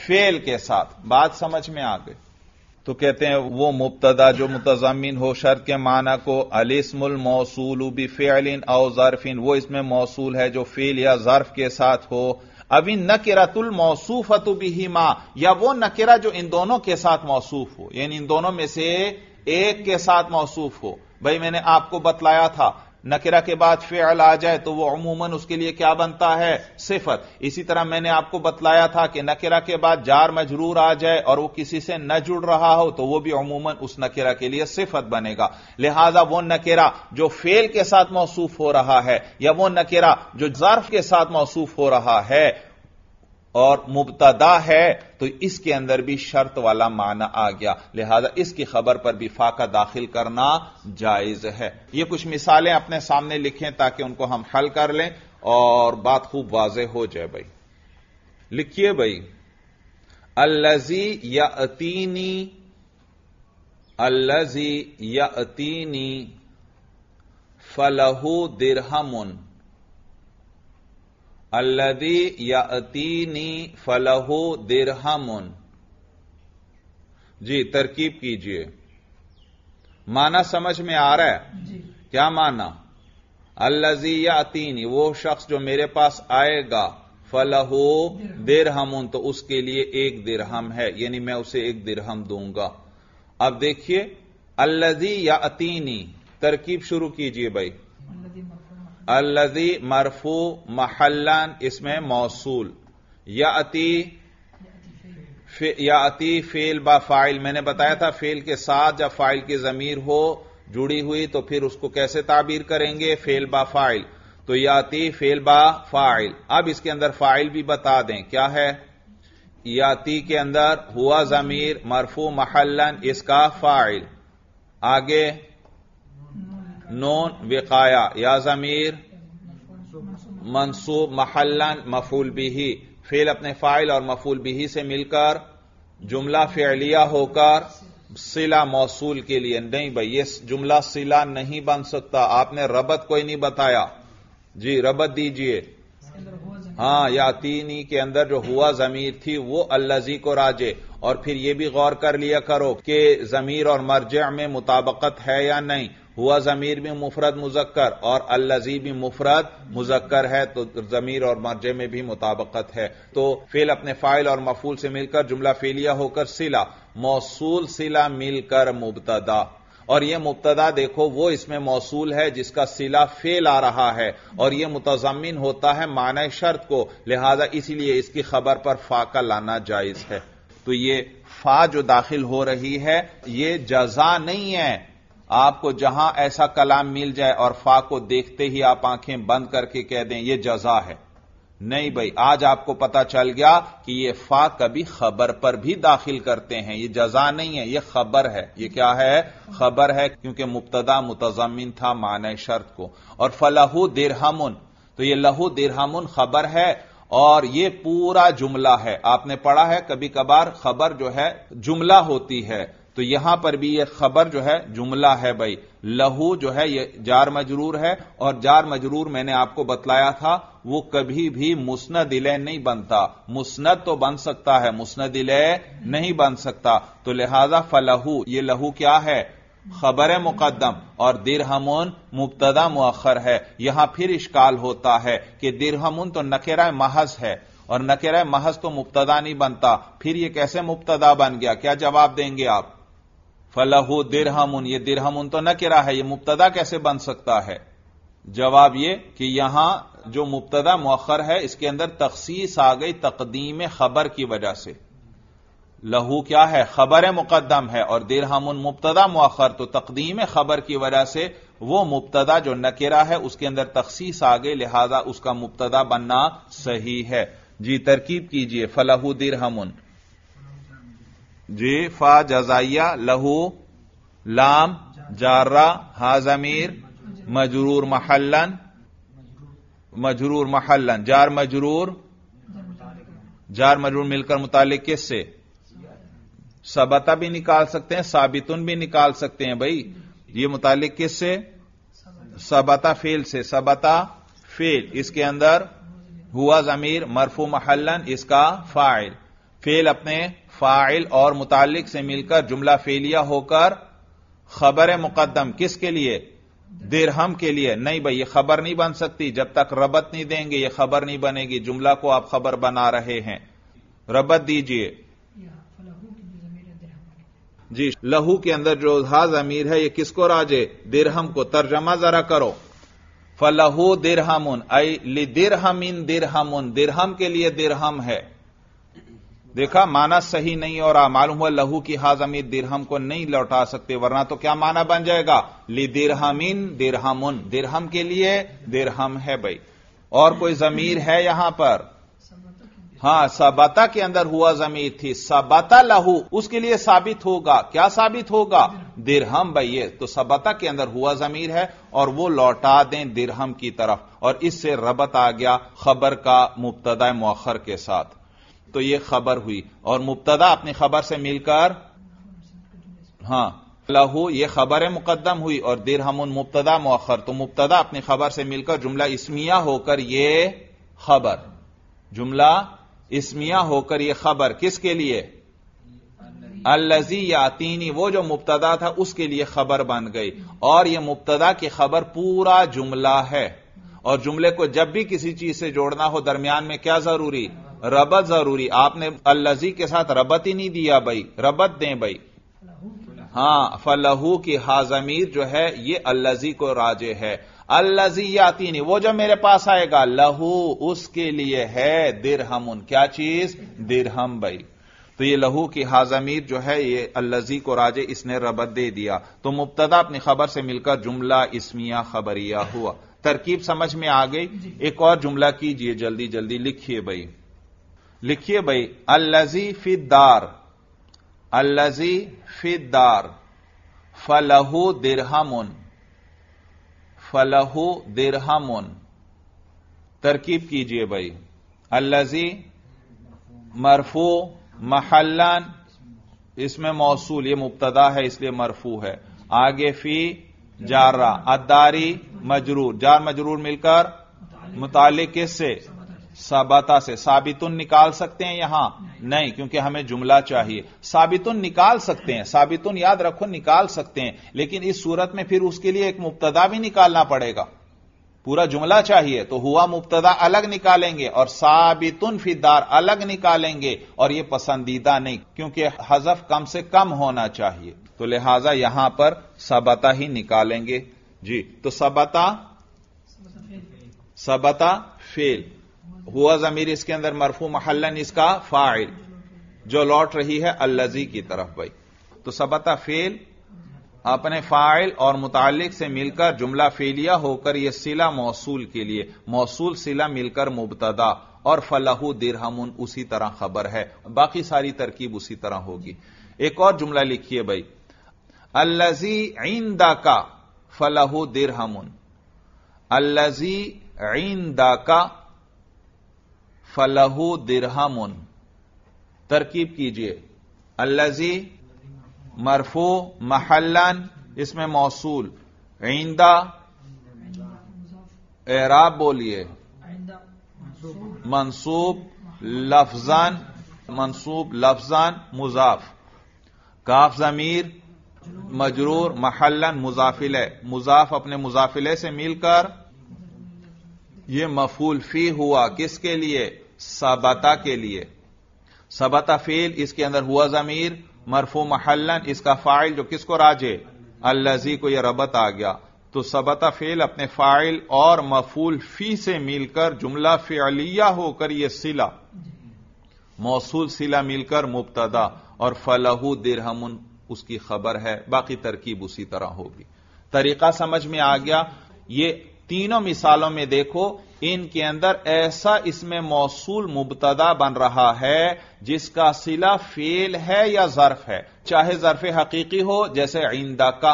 फेल के साथ। बात समझ में आ गई। तो कहते हैं, वो मुबतदा, जो मुतजमिन हो, शर्त के माना को, अलिस्मुल मौसूल बी फ़ेलिन और ज़रफिन, वो इसमें मौसूल है, जो फेल या ज़र्फ के साथ हो। अभी नकिरतुल मौसूफत माँ या वो नकिरा जो इन दोनों के साथ मौसूफ हो, यानी इन दोनों में से एक के साथ मौसूफ हो। भाई, मैंने आपको बतलाया था नकिरा के बाद फेल आ जाए तो वो अमूमन उसके लिए क्या बनता है? सिफत। इसी तरह मैंने आपको बतलाया था कि नकिरा के बाद जार मजरूर आ जाए और वो किसी से न जुड़ रहा हो तो वो भी अमूमन उस नकिरा के लिए सिफत बनेगा। लिहाजा वो नकेरा जो फेल के साथ मौसूफ हो रहा है या वो नकेरा जो जर्फ के साथ मौसूफ हो रहा है और मुबतदा है तो इसके अंदर भी शर्त वाला माना आ गया। लिहाजा इसकी खबर पर भी फाका दाखिल करना जायज़ है। ये कुछ मिसालें अपने सामने लिखें ताकि उनको हम हल कर लें, और बात खूब वाज हो जाए भाई। लिखिए भाई, अल्लजी या अतीनी अल्लजी या अतीनी फलहू दिरहमुन। अल्लदी यातीनी फलहु दिरहमुन जी तरकीब कीजिए। माना समझ में आ रहा है? क्या माना? अल्लजी यातीनी वो शख्स जो मेरे पास आएगा फलहु दिरहमुन तो उसके लिए एक दिरहम है यानी मैं उसे एक दिरहम दूँगा। अब देखिए अल्लजी यातीनी तरकीब शुरू कीजिए भाई। अल्लजी मरफू महल्लान, इसमें मौसूल। या अति या अति फेल बा फ़ाइल। मैंने बताया था फेल के साथ जब फ़ाइल की जमीर हो, जुड़ी हुई तो फिर उसको कैसे ताबीर करेंगे? फेल बा फ़ाइल। तो याति फेल बा फ़ाइल। अब इसके अंदर फ़ाइल भी बता दें, क्या है? याति के अंदर हुआ जमीर मरफू महल्लन, इसका फ़ाइल। आगे नोन विकाया या जमीर मनसूब महलन मफूल बिही फेल अपने फ़ाइल और मफूल बिही से मिलकर जुमला फेलिया होकर सिला मौसूल के लिए नहीं भाई ये जुमला सिला नहीं बन सकता आपने रबत कोई नहीं बताया जी रबत दीजिए हाँ या तीनी के अंदर जो हुआ जमीर थी वो अल्लाजी को राजे और फिर ये भी गौर कर लिया करो कि जमीर और मर्ज में मुताबकत है या नहीं हुआ जमीर भी मुफरत मुजक्कर और अल्लजी भी मुफरत मुजक्कर है तो जमीर और मर्जे में भी मुताबकत है। तो फेल अपने फ़ाइल और मफूल से मिलकर, जुमला फेलिया होकर सिला, मौसूल सिला मिलकर मुबतदा। और यह मुबतदा देखो, वो इसमें मौसूल है जिसका सिला फेल आ रहा है, और यह मुतजमिन होता है माना शर्त को, लिहाजा इसीलिए इसकी खबर पर फाका लाना जायज़ है। तो ये फा जो दाखिल हो रही है, ये जजा नहीं है। आपको जहाँ ऐसा कलाम मिल जाए और फा को देखते ही आप आँखें बंद करके कह दें यह जजा है। नहीं भाई, आज आपको पता चल गया कि यह फा कभी खबर पर भी दाखिल करते हैं। यह जजा नहीं है यह खबर है। यह क्या है? खबर है क्योंकि मुबतदा मुतजमिन था मान शर्त को। और फलहू दिरहमुन तो यह लहू दिरहमुन खबर है और यह पूरा जुमला है। आपने पढ़ा है कभी कभार? खबर जो है, जुमला होती है। तो यहाँ पर भी यह खबर जो है, जुमला है भाई। लहू जो है यह जार मजरूर है, और जार मजरूर मैंने आपको बतलाया था, वो कभी भी मुस्नद इले नहीं बनता। मुस्नद तो बन सकता है मुस्नद इले नहीं बन सकता। तो लिहाजा फलहू, ये लहू क्या है? खबर मुकदम और दिरहमुन मुबतदा मुअखर है। यहाँ फिर इश्काल होता है कि दिरहमुन तो नकेरा महज है, और नकेरा महज तो मुबतदा नहीं बनता। फिर यह कैसे मुबतदा बन गया? क्या जवाब देंगे आप? फलहू दिरहमुन, ये दिरहमुन तो न किरा है, ये मुबतदा कैसे बन सकता है? जवाब ये कि यहाँ जो मुबतदा मौखर है, इसके अंदर तखसीस आ गई तकदीम खबर की वजह से। लहू क्या है? खबर मुकदम है, और दिरहमुन मुबतदा मौखर तो तकदीम खबर की वजह से वो मुबतदा जो नकेरा है, उसके अंदर तखसीस आ गई, लिहाजा उसका मुबतदा बनना सही है। जी, तरकीब कीजिए, फलहू दिरहमुन। जी फा जजाइया लहू लाम जारा हा जमीर मजरूर महलन मजरूर महलन जार मजरूर जार मजरूर मिलकर मुतालिक किससे? सबता भी निकाल सकते हैं साबितुन भी निकाल सकते हैं भाई। ये मुतालिक किससे? सबता फेल से। सबता फेल इसके अंदर हुआ जमीर, मरफू महलन इसका फ़ाइल। फेल अपने फ़ाइल और मुतालिक से मिलकर जुमला फेलिया होकर खबर मुकदम किसके लिए? दिरहम के लिए। नहीं भाई, ये खबर नहीं बन सकती। जब तक रबत नहीं देंगे, ये खबर नहीं बनेगी। जुमला को आप खबर बना रहे हैं। रबत दीजिए। जी, लहू के अंदर जो हा जमीर है, ये किसको राजे दिरहम को। तर्जमा जरा करो। फलहू दिरहमुन। आई लि दिरहमिन दिरहमुन। दिरहम के लिए दिरहम है। देखा, माना सही नहीं और मालूम हुआ लहू की हा जमीर दिरहम को नहीं लौटा सकते, वरना तो क्या माना बन जाएगा? ली दिरहमिन दिरहमुन। दिरहम के लिए दिरहम है भाई। और कोई जमीर है यहाँ पर? हाँ, सबता के अंदर हुआ जमीर थी। सबता लहू, उसके लिए साबित होगा। क्या साबित होगा? दिरहम भाई, ये तो सबता के अंदर हुआ जमीर है और वो लौटा दें दिरहम की तरफ़। और इससे रबत आ गया खबर का मुबतदा मौखर के साथ। तो ये खबर हुई। और मुबतदा अपनी खबर से मिलकर, हाँ, लहू यह खबर है मुकदम हुई और दिरहमुन मुबतदा मौखर तो मुबतदा अपनी खबर से मिलकर जुमला इसमिया होकर यह खबर, जुमला इसमिया होकर यह खबर किसके लिए? अल्लजी यातीनी, वो जो मुबतदा था उसके लिए खबर बन गई। और यह मुबतदा की खबर पूरा जुमला है। और जुमले को जब भी किसी चीज़ से जोड़ना हो, दरमियान में क्या ज़रूरी? रबत ज़रूरी। आपने अल्लजी के साथ रबत ही नहीं दिया भाई। रबत दें भाई। हाँ फलहू की हाजमीर जो है ये अल्लजी को राजे है। अल्लजीयातीनी वो जो मेरे पास आएगा लहू उसके लिए है दिरहमुन। क्या चीज़? दिरहम भाई। तो ये लहू की हाजमीर जो है ये अल्लजी को राजे इसने रबत दे दिया। तो मुबतदा अपनी खबर से मिलकर जुमला इसमिया खबरिया हुआ। तरकीब समझ में आ गई? एक और जुमला कीजिए जल्दी जल्दी लिखिए भाई। लिखिए भाई, अल्लजी फिदार अल्लजी फिदार फलहू दिरहमुन फलहू दिरहमुन। तरकीब कीजिए भाई, अल्लजी मरफू, महल्लन, इसमें मौसूल, ये मुबतदा है, इसलिए मरफू है। आगे फ़ी जारा अदारी मजरूर, जार मजरूर मिलकर मुतालिक किससे? साबता से साबितुन निकाल सकते हैं यहाँ? नहीं, नहीं क्योंकि हमें जुमला चाहिए। साबितुन निकाल सकते हैं साबितुन याद रखो निकाल सकते हैं लेकिन इस सूरत में फिर उसके लिए एक मुबतदा भी निकालना पड़ेगा। पूरा जुमला चाहिए तो हुआ मुबतदा अलग निकालेंगे और साबितुन फिदार अलग निकालेंगे और यह पसंदीदा नहीं क्योंकि हजफ कम से कम होना चाहिए। तो लिहाजा यहाँ पर सबता ही निकालेंगे। जी तो सबता सबता फेल। हुआ जमीर इसके अंदर मरफू महलन इसका फ़ाइल, जो लौट रही है अल्लजी की तरफ़ भाई। तो सबता फेल, अपने फ़ाइल और मुतालिक से मिलकर जुमला फेलिया होकर यह सिला मौसूल के लिए, मौसूल सिला मिलकर मुबतदा और फलाहू दिरहमुन उसी तरह खबर है। बाकी सारी तरकीब उसी तरह होगी। एक और जुमला लिखिए भाई। अल्लजी ईंदा का फलाहू दिरहमुन। अल्लजी ईंदा का फलहू दिरहमुन। तरकीब कीजिए। अल्लजी मरफू महलन इसमें मौसूल। ईंदा एराब बोलिए। मंसूब लफजान मंसूब लफजान, मुजाफ। काफ जमीर, मजरूर, महल्लन, मुजाफिले। मुजाफ अपने मुजाफिले से मिलकर यह मफूल फ़ी हुआ किसके लिए? सबता के लिए। सबता फेल, इसके अंदर हुआ जमीर, मरफू महल्लन, इसका फ़ाइल जो किसको राजे? अल्लाजी को यह रबत आ गया। तो सबता फेल अपने फ़ाइल और मफूल फ़ी से मिलकर जुमला फेलिया होकर यह सिला। मौसूल सिला मिलकर मुबतदा। और फलहू दिरहमुन, उसकी खबर है। बाकी तरकीब उसी तरह होगी। तरीका समझ में आ गया। ये तीनों मिसालों में देखो इनके अंदर ऐसा इसमें मौसूल मुबतदा बन रहा है, जिसका सिला फेल है या जर्फ है। चाहे जर्फ हकीकी हो, जैसे आइंदा का,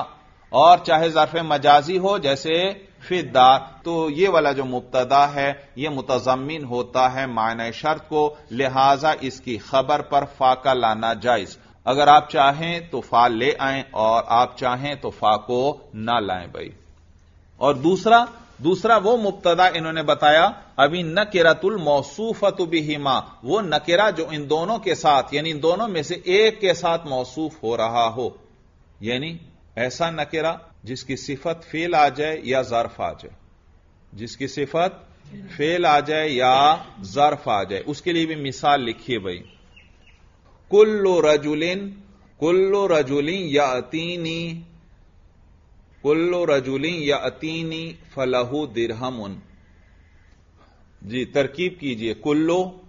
और चाहे जर्फ मजाजी हो, जैसे फिदार तो ये वाला जो मुबतदा है यह मुतजमिन होता है मायने शर्त को, लिहाजा इसकी खबर पर फाका लाना जायज़। अगर आप चाहें तो फा ले आए, और आप चाहें तो फा को ना लाएँ भाई। और दूसरा दूसरा वो मुब्तदा इन्होंने बताया, अभी नकिरतुल मौसूफत बिहिमा, वो नकिरा जो इन दोनों के साथ, यानी इन दोनों में से एक के साथ मौसूफ हो रहा हो। यानी ऐसा नकिरा जिसकी सिफत फेल आ जाए या जर्फ आ जाए। जिसकी सिफत फेल आ जाए या जर्फ आ जाए। उसके लिए भी मिसाल लिखिए भाई। कुल्लो रजुलिन कुल्लो रजुलिन या अतीनी कुल्लो रजुलिन या अतीनी फलहू दिरहमुन। जी, तरकीब कीजिए। कुल्लो,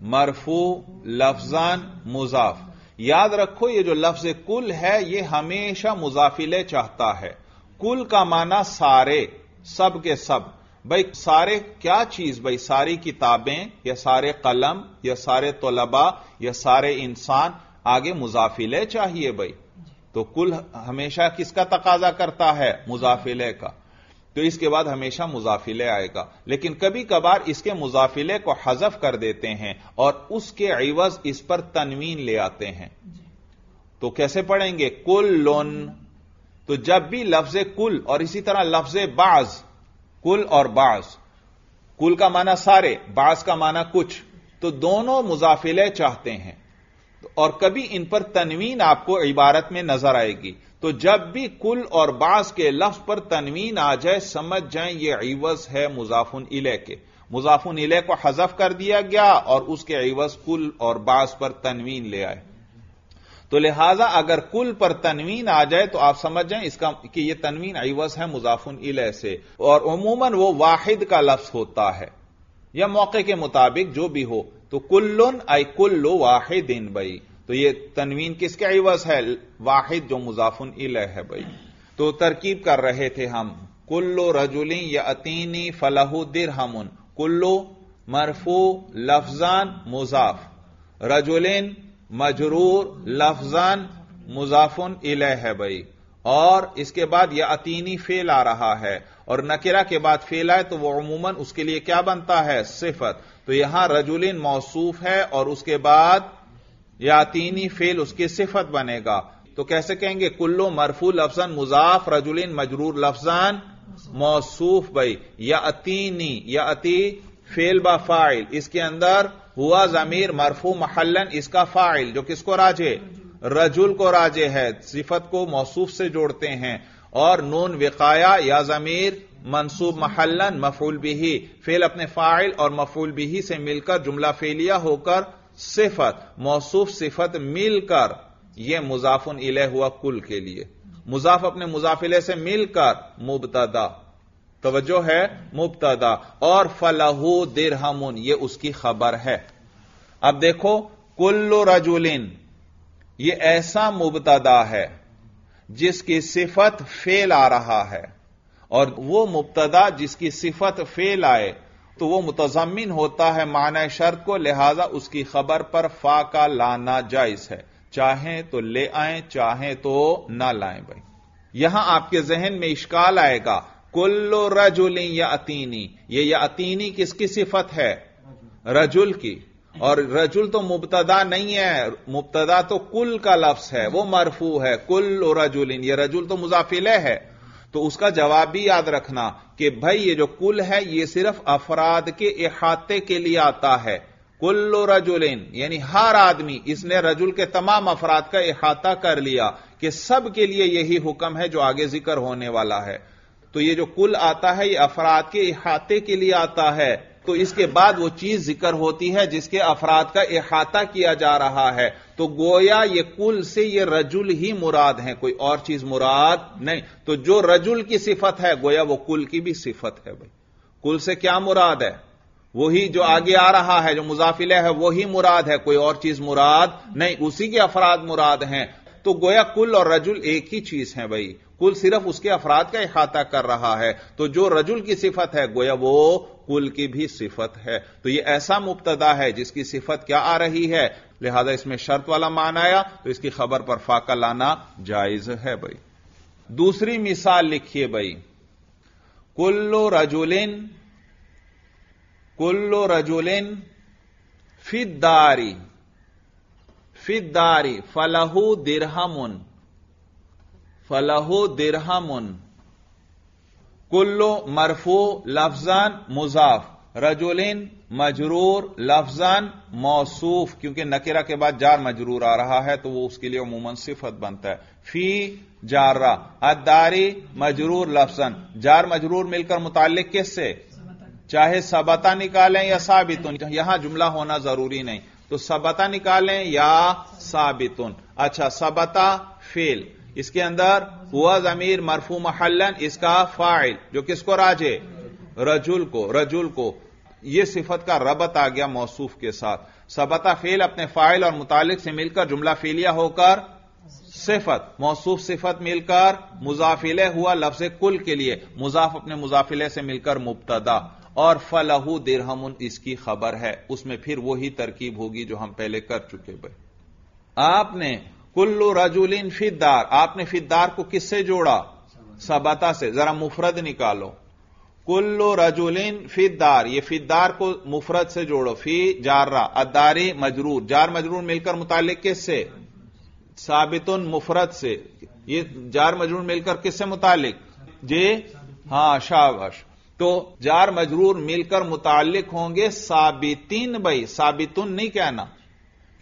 मरफू, लफजान, मुजाफ। याद रखो, ये जो लफ्ज कुल है, ये हमेशा मुजाफिले चाहता है। कुल का माना सारे, सब के सब। भाई, सारे क्या चीज़? भाई, सारी किताबें, या सारे कलम, या सारे तलबा, या सारे इंसान, आगे मुजाफिले चाहिए भाई। तो कुल हमेशा किसका तकाजा करता है? मुजाफिले का। तो इसके बाद हमेशा मुजाफिले आएगा। लेकिन कभी कभार इसके मुजाफिले को हजफ कर देते हैं और उसके अवज इस पर तनवीन ले आते हैं। तो कैसे पढ़ेंगे? कुल लोन तो जब भी लफ्ज कुल और इसी तरह लफ्ज बाज। कुल और बाज। कुल का माना सारे बाज का माना कुछ। तो दोनों मुजाफिले चाहते हैं। और कभी इन पर तनवीन आपको इबारत में नज़र आएगी। तो जब भी कुल और बास के लफ्ज पर तनवीन आ जाए, समझ जाए ये इवज है मुजाफुन इले के। मुजाफुन इले को हजफ कर दिया गया और उसके इवज कुल और बास पर तनवीन ले आए। तो लिहाजा अगर कुल पर तनवीन आ जाए तो आप समझ जाए इसका कि यह तनवीन इवज है मुजाफुन इले से। और उमूमन वो वाहिद का लफ्ज होता है। या मौके के मुताबिक जो भी हो। तो कुल्लुन, आई कुल्लो वाहिदिन भाई तो ये तनवीन किसके अवस है? वाहिद जो मुजाफुन इल है भाई तो तरकीब कर रहे थे हम, कुल्लो रजुली या अतीनी फलहू दिर हमन कुल्लो मरफू लफजान मुजाफ। रजुलिन मजरूर लफजान मुजाफुन इल है भाई और इसके बाद यह अतीनी फेल आ रहा है। और नकिरा के बाद फेल आए तो वह अमूमन उसके लिए क्या बनता है? सिफत। तो यहाँ रजुलिन मौसूफ है और उसके बाद या तीनी फेल उसकी सिफत बनेगा। तो कैसे कहेंगे? कुल्लो मरफू लफजन मुजाफ, रजुलिन मजरूर लफजान मौसूफ। भाई या अतीनी या अती फेल बा फ़ाइल। इसके अंदर हुआ जमीर मरफू महलन इसका फ़ाइल, जो किसको राजे? रजुल को राजे है। सिफत को मौसूफ से जोड़ते हैं। और नून विकाया या जमीर मनसूब महल्लन मफूल बिही, फेल अपने फ़ाइल और मफूल बिही से मिलकर जुमला फेलिया होकर सिफत, मौसूफ सिफत मिलकर यह मुजाफुन इले हुआ कुल के लिए। मुजाफ अपने मुजाफिले से मिलकर मुबतदा, तवज्जो है मुबतदा, और फलहू दिरहमुन, ये उसकी खबर है। अब देखो, कुल्लु रजुलिन, ये ऐसा मुबतदा है जिसकी सिफत फेल आ रहा है और वो मुबतदा जिसकी सिफत फेल आए तो वो मुतजमिन होता है माना शर्त को, लिहाजा उसकी खबर पर फा का लाना जायज़ है। चाहें तो ले आए, चाहें तो ना लाएँ भाई। यहाँ आपके जहन में इश्काल आएगा। कुल्लो रजुल या अतीनी ये या अतीनी किसकी सिफत है? रजुल की। और रजुल तो मुबतदा नहीं है। मुबतदा तो कुल का लफ्स है, वो मरफू है, कुल और रजुलिन। ये रजुल तो मुजाफिले है। तो उसका जवाब भी याद रखना कि भाई ये जो कुल है, ये सिर्फ़ अफराद के इहाते के लिए आता है। कुल्लो रजुलिन, यानी हर आदमी, इसने रजुल के तमाम अफराद का इहाता कर लिया कि सब के लिए यही हुक्म है जो आगे ज़िक्र होने वाला है। तो ये जो कुल आता है, ये अफराद के इहाते के लिए आता है। तो इसके बाद वो चीज़ ज़िक्र होती है जिसके अफराद का इहाता किया जा रहा है। तो गोया ये कुल से ये रजुल ही मुराद है, कोई और चीज़ मुराद नहीं। तो जो रजुल की सिफत है, गोया वो कुल की भी सिफत है भाई। कुल से क्या मुराद है? वही जो आगे आ रहा है, जो मुजाफिले है, वही मुराद है, कोई और चीज़ मुराद नहीं। उसी के अफराद मुराद हैं। तो गोया कुल और रजुल एक ही चीज़ है भाई। कुल सिर्फ़ उसके अफराद का इहाता कर रहा है। तो जो रजुल की सिफत है, गोया वो कुल की भी सिफत है। तो ये ऐसा मुबतदा है जिसकी सिफत क्या आ रही है? लिहाजा इसमें शर्त वाला मान आया तो इसकी खबर पर फाका लाना जायज़ है भाई। दूसरी मिसाल लिखिए भाई। कुल्लो रजुलिन कुल्लो रजुलिन फिदारी फिदारी फलहू दिरहमुन फलहू दिरहमुन। कुल्लो मरफू लफजान मुजाफ, रजुलिन मजरूर लफजान मौसूफ, क्योंकि नकेरा के बाद जार मजरूर आ रहा है तो वो उसके लिए अमूमन सिफत बनता है। फ़ी जारा अदारी मजरूर लफजन। जार मजरूर मिलकर मुतालिक किससे? चाहे सबता निकालें या साबितुन, यहाँ जुमला होना ज़रूरी नहीं। तो सबता निकालें या साबितुन। अच्छा सबता, फेल। इसके अंदर हुआ जमीर मरफू महलन इसका फ़ाइल, जो किसको राजे रजुल को रजुल को। यह सिफत का रबत आ गया मौसूफ के साथ। सबता फेल अपने फ़ाइल और मुतालिक से मिलकर, जुमला फेलिया होकर, सिफत, मौसूफ सिफत मिलकर, मुजाफिले हुआ लफ्ज कुल के लिए। मुजाफ अपने मुजाफिले से मिलकर मुबतदा। और फलहू दिरहमुन, इसकी खबर है। उसमें फिर वही तरकीब होगी जो हम पहले कर चुके भाई आपने कुल्लू रजुलिन फिदार आपने फिदार को किससे जोड़ा? सबता से। जरा मुफरद निकालो। कुल्लु रजुलिन फिदार ये फिदार को मुफरत से जोड़ो। फ़ी जारा अदारी मजरूर। जार मजरूर मिलकर मुतालिक किससे? साबितुन मुफरत से। ये जार मजरूर मिलकर किससे मुतालिक? जे? हाँ शाबाश। तो जार मजरूर मिलकर मुतालिक होंगे साबितीन भाई। साबितुन नहीं कहना।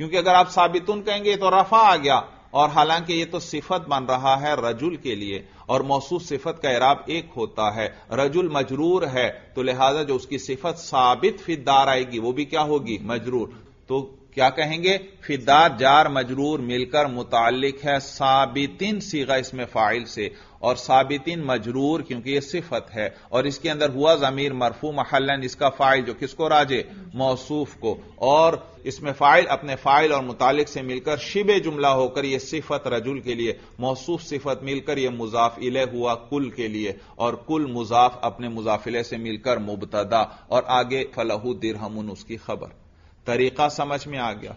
क्योंकि अगर आप साबितुन कहेंगे तो रफा आ गया। और हालाँकि ये तो सिफत बन रहा है रजुल के लिए, और मौसूस सिफत का इराब एक होता है। रजुल मजरूर है तो लिहाजा जो उसकी सिफत साबित फिदार आएगी, वो भी क्या होगी? मजरूर। तो क्या कहेंगे? फिदार, जार, मजरूर मिलकर मुतालिक है साबितिन सीगा इसमें फ़ाइल से। और साबितिन मजरूर, क्योंकि यह सिफत है। और इसके अंदर हुआ जमीर मरफू महलन इसका फ़ाइल जो किसको राजे? मौसूफ को। और इसमें फ़ाइल, अपने फ़ाइल और मुतालिक से मिलकर शिब जुमला होकर यह सिफत रजुल के लिए, मौसूफ सिफत मिलकर यह मुजाफ इले हुआ कुल के लिए। और कुल मुजाफ अपने मुजाफिले से मिलकर मुबतदा। और आगे फलहू दिरहमुन, उसकी खबर। तरीका समझ में आ गया।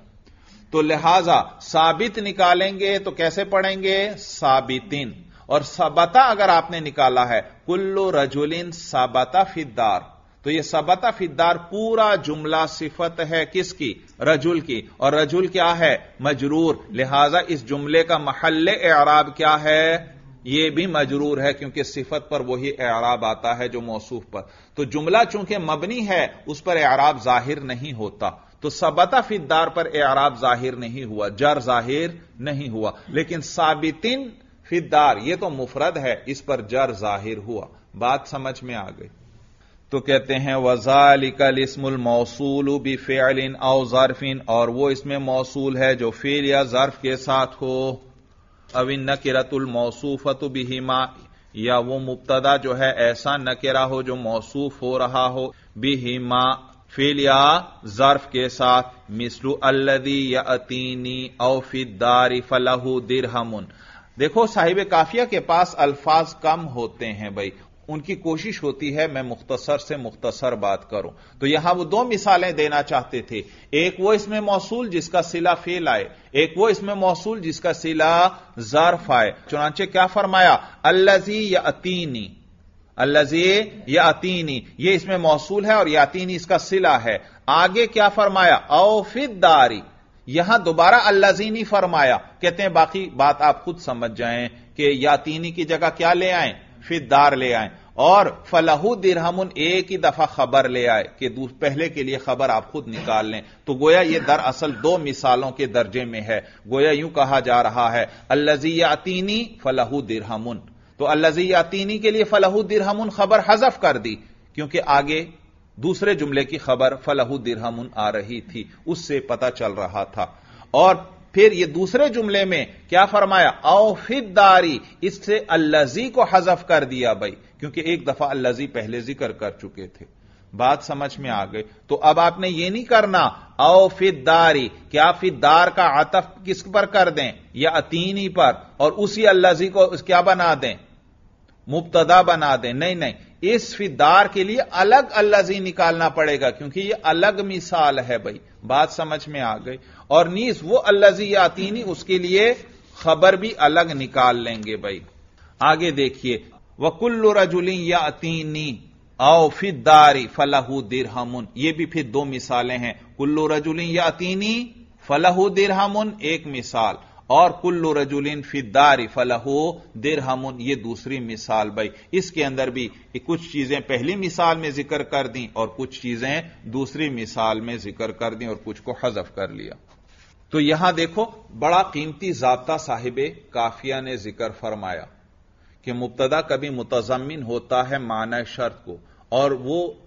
तो लिहाजा साबित निकालेंगे तो कैसे पढ़ेंगे? साबितिन। और सबता अगर आपने निकाला है, कुल्लो रजुलिन सबता फिद्दार। तो यह सबता फिद्दार पूरा जुमला सिफत है किसकी? रजुल की। और रजुल क्या है? मजरूर। लिहाजा इस जुमले का महल एराब क्या है? यह भी मजरूर है, क्योंकि सिफत पर वही एराब आता है जो मौसूफ पर। तो जुमला चूँकि मबनी है, उस पर एराब ज़ाहिर नहीं होता। तो सबता फिदार पर एराब ज़ाहिर नहीं हुआ, जर ज़ाहिर नहीं हुआ। लेकिन साबितिन फिदार यह तो मुफरद है, इस पर जर ज़ाहिर हुआ। बात समझ में आ गई। तो कहते हैं वजालिकल इसमुल मौसूल बी फ़ेलिन औ ज़रफिन, और वो इसमें मौसूल है जो फेल या जर्फ के साथ हो। अविन न नकिरतुल मौसूफत बिहिमा, या वो मुबतदा जो है, ऐसा नकेरा हो जो मौसूफ हो रहा हो। बिहिमा फेल या जर्फ के साथ, मिसलू अल्लदी या अतीनी औफिदारी फलहू दिरहमुन। देखो, साहिब काफिया के पास अल्फाज कम होते हैं भाई। उनकी कोशिश होती है, मैं मुख्तसर से मुख्तसर बात करूँ। तो यहाँ वो दो मिसालें देना चाहते थे। एक वो इसमें मौसूल जिसका सिला फेल आए, एक वो इसमें मौसूल जिसका सिला जर्फ आए। चुनाचे क्या फरमाया? अल्लजी या अतीनी अल्लजी या अतीनी ये इसमें मौसूल है और यातीनी इसका सिला है। आगे क्या फरमाया? औफिदारी यहाँ दोबारा अल्लाजीनी फरमाया। कहते हैं, बाकी बात आप खुद समझ जाएँ कि यातीनी की जगह क्या ले आए? फिदार ले आए। और फलहू दिरहमुन, एक ही दफ़ा खबर ले आए कि पहले के लिए खबर आप खुद निकाल लें। तो गोया यह दरअसल दो मिसालों के दर्जे में है। गोया यूँ कहा जा रहा है अल्लजीयातीनी फलहू दिरहमुन। तो अल्लाजी यातीनी के लिए फलहू दिरहमुन खबर हजफ कर दी, क्योंकि आगे दूसरे जुमले की खबर फलहू दिरहमुन आ रही थी, उससे पता चल रहा था। और फिर ये दूसरे जुमले में क्या फरमाया? औफिदारी इससे अल्लाजी को हजफ कर दिया भाई, क्योंकि एक दफ़ा अल्लाजी पहले ज़िक्र कर चुके थे। बात समझ में आ गई। तो अब आपने ये नहीं करना औफिदारी क्या फिदार का आतफ किस पर कर दें? या अतीनी पर, और उसी अल्लाजी को क्या बना दें? मुबतदा बना दें। नहीं नहीं, इस फिदार के लिए अलग अल्लाजी निकालना पड़ेगा, क्योंकि यह अलग मिसाल है भाई। बात समझ में आ गई। और नीस, वो अल्लाजी यातीनी उसके लिए खबर भी अलग निकाल लेंगे भाई। आगे देखिए, वकुल्ल रजुलिन यातीनी औ फिदारी फलहू दिरहमुन। ये भी फिर दो मिसालें हैं। कुल्लू रजुलिन या यातीनी फलहू दिरहमुन, एक मिसाल। और कुल्लू रजुलिन फिदारी फलहो दिरहमुन, ये दूसरी मिसाल भाई। इसके अंदर भी कुछ चीज़ें पहली मिसाल में ज़िक्र कर दी और कुछ चीज़ें दूसरी मिसाल में ज़िक्र कर दी और कुछ को हजफ कर लिया। तो यहाँ देखो, बड़ा कीमती जबता साहिब काफिया ने ज़िक्र फरमाया। कि मुबतदा कभी मुतजमिन होता है माना शर्त को। और वो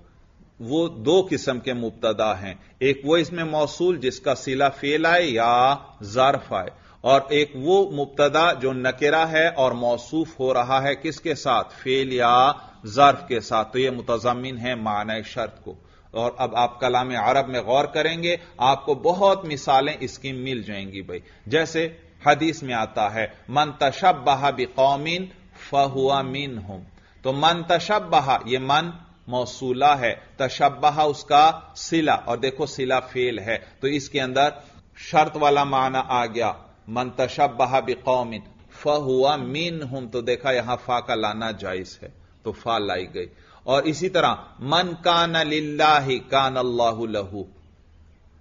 वो दो किस्म के मुबतदा हैं। एक वो इसमें मौसूल जिसका सिला फेल आए या जारफ आए। और एक वो मुबतदा जो नकेरा है और मौसूफ हो रहा है किसके साथ? फेल या जर्फ के साथ। तो यह मुतजमिन है माना शर्त को। और अब आप कलाम अरब में गौर करेंगे, आपको बहुत मिसालें इसकी मिल जाएँगी भाई। जैसे हदीस में आता है, मन तशब्बहा कौमिन फहुआ मिन हम तो मन तशब्बहा ये मन मौसूला है तशब्बहा उसका सिला और देखो सिला फेल है तो इसके अंदर शर्त वाला माना आ गया मन तशब्बहा कौमिन फहुआ मिन हम तो देखा यहाँ फा का लाना जायज़ है तो फा लाई गई और इसी तरह मन काना लिल्लाही कान अल्लाह लहू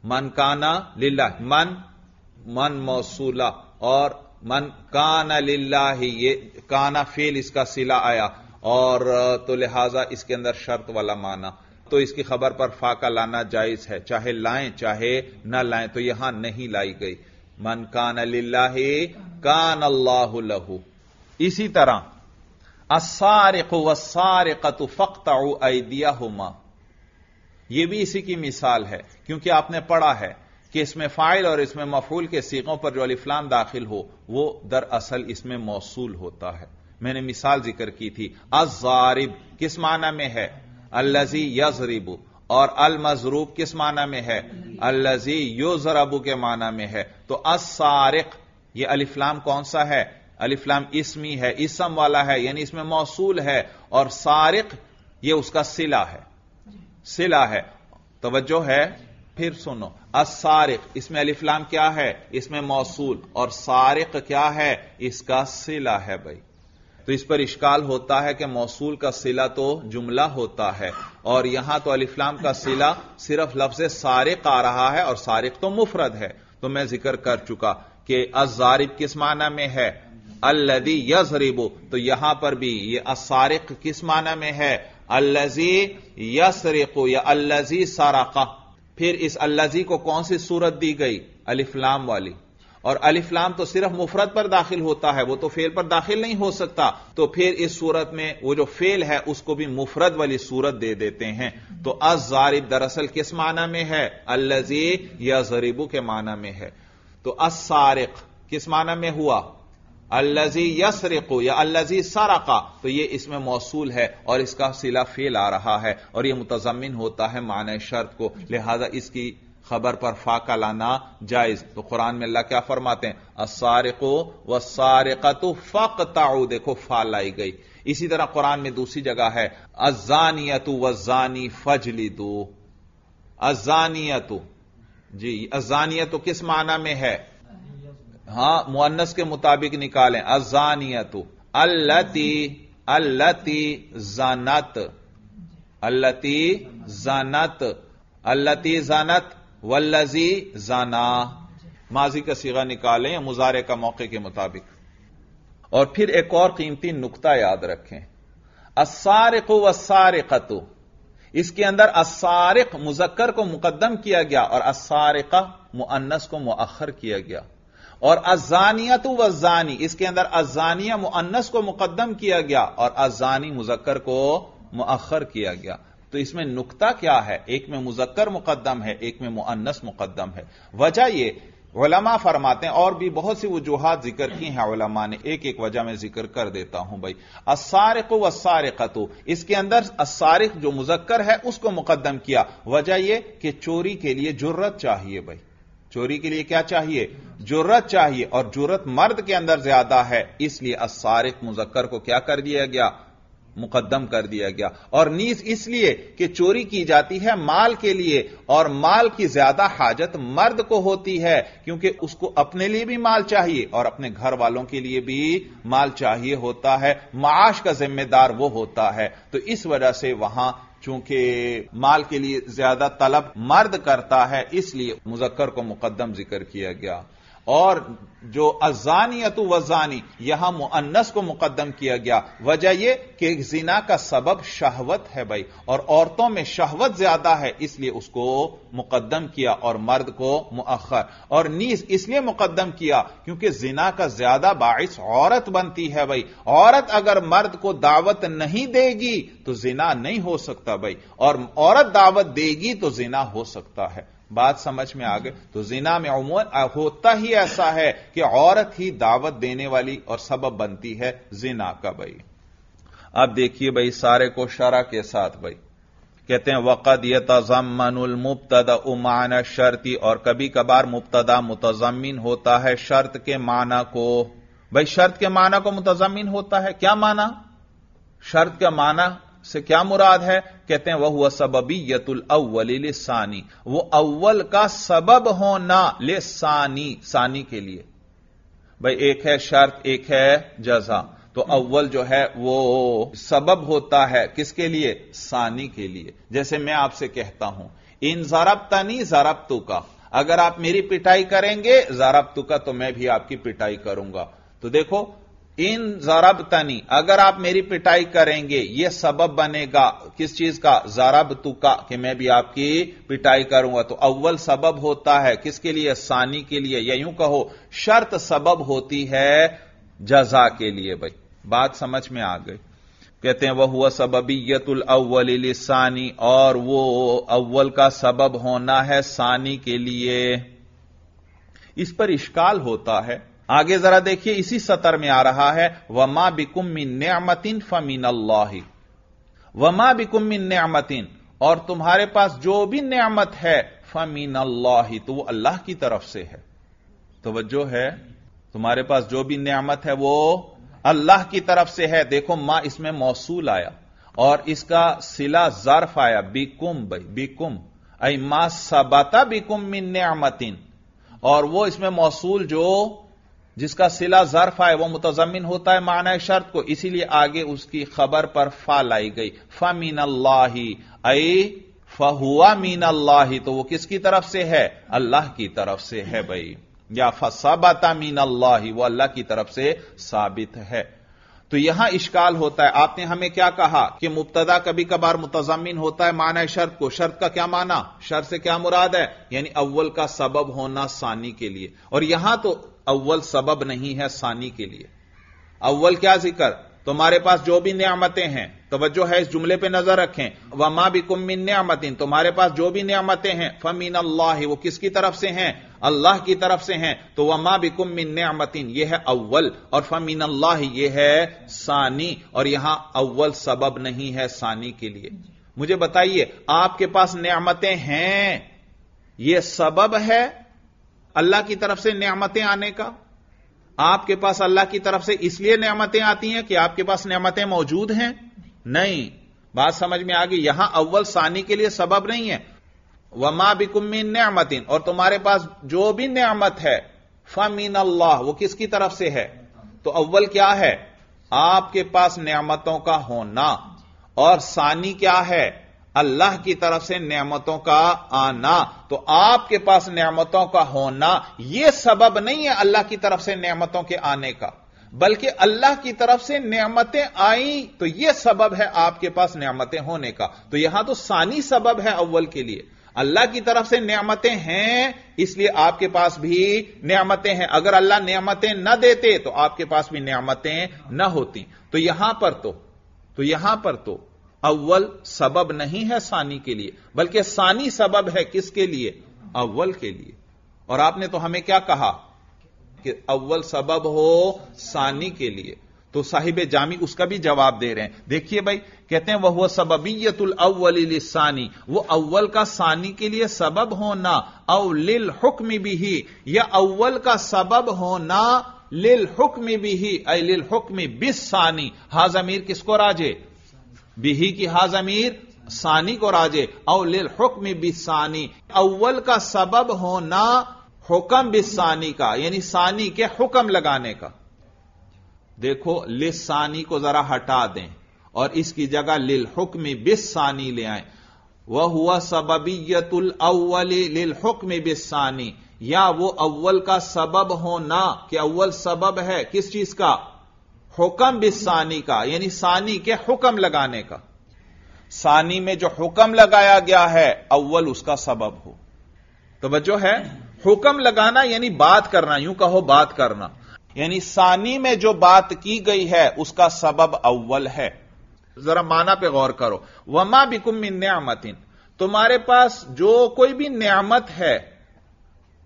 मन काना लिल्ला मन मन मौसूला और मन काना लिल्लाही, ये काना फेल इसका सिला आया। और तो लिहाजा इसके अंदर शर्त वाला माना। तो इसकी खबर पर फाका लाना जायज़ है। चाहे लाएँ, चाहे न लाएँ तो यहाँ नहीं लाई गई। मन कान अल्लाह कान अल्लाह लहू। इसी तरह असारिक वसारिकत फख्ता ऐदिया हुमा यह भी इसी की मिसाल है, क्योंकि आपने पढ़ा है। कि इसमें फ़ाइल और इसमें मफूल के सीखों पर जो अलिफ्लाम दाखिल हो, वो दरअसल इसमें मौसूल होता है। मैंने मिसाल ज़िक्र की थी अजारिब किस माना में है? अल्लजी यजरिबु। और अल मजरूब किस माना में है? अल्लजी योजरबू के माना में है। तो असारिक ये अलिफ्लाम कौन सा है? अलिफ्लाम इसमी है, इसम वाला है, यानी इसमें मौसूल है। और सारिक, ये उसका सिला है। सिला है। तवज्जो है? फिर सुनो असारिक इसमें अलिफ्लाम क्या है? इसमें मौसूल। और सारिक क्या है? इसका सिला है भाई। तो इस पर इश्काल होता है कि मौसूल का सिला तो जुमला होता है। और यहाँ तो अलिफ्लाम का सिला सिर्फ़ लफ्ज सारिक आ रहा है और सारिक तो मुफरद है। तो मैं ज़िक्र कर चुका कि अजारिब किस माना में है? अल्लदी यजरिबो। तो यहाँ पर भी ये असारिक किस माना में है? अल्लजी यसरिको या अल्लजी साराका। फिर इस अल्लाजी को कौन सी सूरत दी गई? अलिफ्लाम वाली। और अलिफ्लाम तो सिर्फ़ मुफरत पर दाखिल होता है, वो तो फेल पर दाखिल नहीं हो सकता। तो फिर इस सूरत में वो जो फेल है, उसको भी मुफरत वाली सूरत दे देते हैं। तो अजारिब दरअसल किस माना में है? अल्लजी या जरीबू के माना में है। तो असारिक किस माना में हुआ? अल्लजी यसरिको, या अल्लजी सारका। तो ये इसमें मौसूल है और इसका सिला फेल आ रहा है और यह मुतजमिन होता है मान शर्त को। लिहाजा इसकी खबर पर फाका लाना जायज़। तो कुरान में अल्लाह क्या फरमाते हैं? असारिको व सारिकतु फ़ाक़ताऊ। देखो फा लाई गई। इसी तरह कुरान में दूसरी जगह है अजानियतु वजानी फजली दो अजानियतु जी अजानियतु किस माना में है? हाँ, मुअन्नस के मुताबिक निकालें। अजानियतु। अल्लती अल्लती जानत। अल्लती जानत। अल्लती जानत, वल्लजी जाना। माजी का सीगा निकालें, मुजारे का मौके के मुताबिक। और फिर एक और कीमती नुकता याद रखें। असारिक वसारिकतु इसके अंदर असारिक मुजक्कर को मुकदम किया गया और असारिका मुअन्नस को मुअखर किया गया। और अजानियत वजानी, इसके अंदर अजानिया मुअन्नस को मुकदम किया गया और अजानी मुजक्कर को मुअखर किया गया। तो इसमें नुकता क्या है? एक में मुजक्कर मुकदम है, एक में मुअन्नस मुकदम है। वजह यह ओलमा फरमाते हैं, और भी बहुत सी वजूहत ज़िक्र की हैं ओलमा ने एक एक वजह में ज़िक्र कर देता हूँ भाई। असारिक वसारिकतो, इसके अंदर असारिक जो मुजक्कर है, उसको मुकदम किया। वजह यह कि चोरी के लिए जुर्रत चाहिए भाई। चोरी के लिए क्या चाहिए? जुर्रत चाहिए और जुर्रत मर्द के अंदर ज़्यादा है, इसलिए असारिक मुजक्कर को क्या कर दिया गया? मुकदम कर दिया गया। और नीज इसलिए कि चोरी की जाती है माल के लिए, और माल की ज़्यादा हाजत मर्द को होती है, क्योंकि उसको अपने लिए भी माल चाहिए, और अपने घर वालों के लिए भी माल चाहिए होता है। माश का जिम्मेदार वो होता है। तो इस वजह से वहाँ चूँकि माल के लिए ज़्यादा तलब मर्द करता है, इसलिए मुजक्कर को मुकदम ज़िक्र किया गया। और जो अजानियतु वजानी, यहाँ मुअन्नस को मुकदम किया गया। वजह यह कि जिना का सबब शहवत है भाई, और औरतों में शहवत ज़्यादा है, इसलिए उसको मुकदम किया और मर्द को मुअखर और नीज इसलिए मुकदम किया क्योंकि जिना का ज़्यादा बाइस औरत बनती है भाई। औरत अगर मर्द को दावत नहीं देगी तो जिना नहीं हो सकता भाई। और औरत दावत देगी तो जिना हो सकता है। बात समझ में आ गई। तो जिना में उमून होता ही ऐसा है कि औरत ही दावत देने वाली और सबब बनती है जिना का भाई। अब देखिए भाई सारे को शरा के साथ भाई। कहते हैं, वक़द ये तजमनुल मुबतदा उमान शर्ती और कभी कभार मुबतदा मुतजमिन होता है शर्त के माना को। भाई शर्त के माना को मुतजमिन होता है। क्या माना? शर्त का माना से क्या मुराद है? कहते हैं वह हुआ सबबी यतुल अव्वल सानी वो अव्वल का सबब होना ले सानी सानी के लिए। भाई, एक है शर्त, एक है जजा। तो अव्वल जो है, वो सबब होता है किसके लिए? सानी के लिए। जैसे मैं आपसे कहता हूँ, इन जरब तनी जरब तू का अगर आप मेरी पिटाई करेंगे जरब तू का तो मैं भी आपकी पिटाई करूँगा। तो देखो इन जरब तनी, अगर आप मेरी पिटाई करेंगे यह सबब बनेगा। किस चीज़ का? जरब तुका कि मैं भी आपकी पिटाई करूँगा। तो अव्वल सबब होता है किसके लिए? सानी के लिए। या यूँ कहो, शर्त सबब होती है जजा के लिए। भाई, बात समझ में आ गई। कहते हैं, वह हुआ सबबियतुल अव्वल सानी और वो अव्वल का सबब होना है सानी के लिए। इस पर इश्काल होता है। आगे जरा देखिए, इसी सतर में आ रहा है, वमा बिकुम मिन न्यामतिन फमीन अल्लाह वमा बिकुम मिन न्यामतिन, और तुम्हारे पास जो भी नियामत है फमीन अल्लाह तो वो अल्लाह की तरफ़ से है। तो है, तुम्हारे पास जो भी नियामत है, वो अल्लाह की तरफ़ से है। देखो, माँ इसमें मौसूल आया, और इसका सिला जर्फ आया, बिकुम भाई, बिकुम। आई माँ सबता बिकुम मिन न्यामतिन, और वो इसमें मौसूल जो जिसका सिला जर्फ है वह मुतजमिन होता है माना शर्त को। इसीलिए आगे उसकी खबर पर फा लाई गई। फा मीन अल्लाह अई फहुआ मीन अल्लाह तो वो किसकी तरफ़ से है? अल्लाह की तरफ़ से है भाई। या फसाबता मीन अल्लाह वो अल्लाह की तरफ़ से साबित है। तो यहाँ इश्काल होता है। आपने हमें क्या कहा? कि मुबतदा कभी कभार मुतजमिन होता है माना शर्त को। शर्त का क्या माना? शर्त से क्या मुराद है? यानी अव्वल का सबब होना सानी के लिए। और यहाँ तो अव्वल सबब नहीं है सानी के लिए। अव्वल क्या ज़िक्र? तुम्हारे पास जो भी नियामतें हैं, तवज्जो है इस जुमले पे नज़र रखें। वमा भी कुमिन नियामतिन, तुम्हारे पास जो भी नियामतें हैं फमीन अल्लाह वो किसकी तरफ़ से हैं? अल्लाह की तरफ़ से हैं। तो वमा भी कुमिन नियामतिन यह है अव्वल, और फमीन अल्लाह यह है सानी, और यहाँ अव्वल सबब नहीं है सानी के लिए। मुझे बताइए, आपके पास नियामतें हैं? यह सबब है अल्लाह की तरफ़ से नियामतें आने का। आपके पास अल्लाह की तरफ़ से इसलिए नियामतें आती हैं कि आपके पास नियामतें मौजूद हैं? नहीं। बात समझ में आ गई। यहाँ अव्वल सानी के लिए सबब नहीं है। वमा बिकुमिन नियामतिन और तुम्हारे पास जो भी नियामत है फमीन अल्लाह वो किसकी तरफ़ से है? तो अव्वल क्या है? आपके पास नियामतों का होना। और सानी क्या है? अल्लाह की तरफ़ से नियामतों का आना तो आपके पास नियामतों का होना यह सबब नहीं है अल्लाह की तरफ़ से नियामतों के आने का। बल्कि अल्लाह की तरफ़ से नियामतें आई तो यह सबब है आपके पास नियामतें होने का। तो यहाँ तो सानी सबब है अव्वल के लिए। अल्लाह की तरफ़ से नियामतें हैं, इसलिए आपके पास भी नियामतें हैं। अगर अल्लाह नियामतें न देते तो आपके पास भी नियामतें न होती। तो यहाँ पर तो तो यहाँ पर तो अव्वल सबब नहीं है सानी के लिए, बल्कि सानी सबब है किसके लिए? अव्वल के लिए। और आपने तो हमें क्या कहा? कि अव्वल सबब हो सानी के लिए। तो साहिब जामी उसका भी जवाब दे रहे हैं। देखिए भाई, कहते हैं, वह सबबियतुल अव्वल वो अव्वल का सानी के लिए सबब होना अव लिल हुक्म भी ही या अव्वल का सबब होना, लिल हुक्म भी ही अ लिल हुक्म बिस सानी हाजमीर किसको राजे? बिही की हाज अमीर, सानी को राजे। अवलिल हुक्म बिसानी अव्वल का सबब होना हुक्म बिसानी का, यानी सानी के हुक्म लगाने का। देखो लिसानी को जरा हटा दें और इसकी जगह लिल हुक्म बिसानी ले आए। वह हुआ सबबियतुल अव्वल, लिल हुक्म बिसानी या वो अव्वल का सबब होना, कि अव्वल सबब है किस चीज़ का? हुक्म बिसानी का, यानी सानी के हुक्म लगाने का। सानी में जो हुक्म लगाया गया है, अव्वल उसका सबब हो। तो बच्चों है? हुक्म लगाना, यानी बात करना, यूँ कहो बात करना। यानी सानी में जो बात की गई है, उसका सबब अव्वल है। जरा माना पे गौर करो। वमा बिकुम न्यामतिन। तुम्हारे पास जो कोई भी नियामत है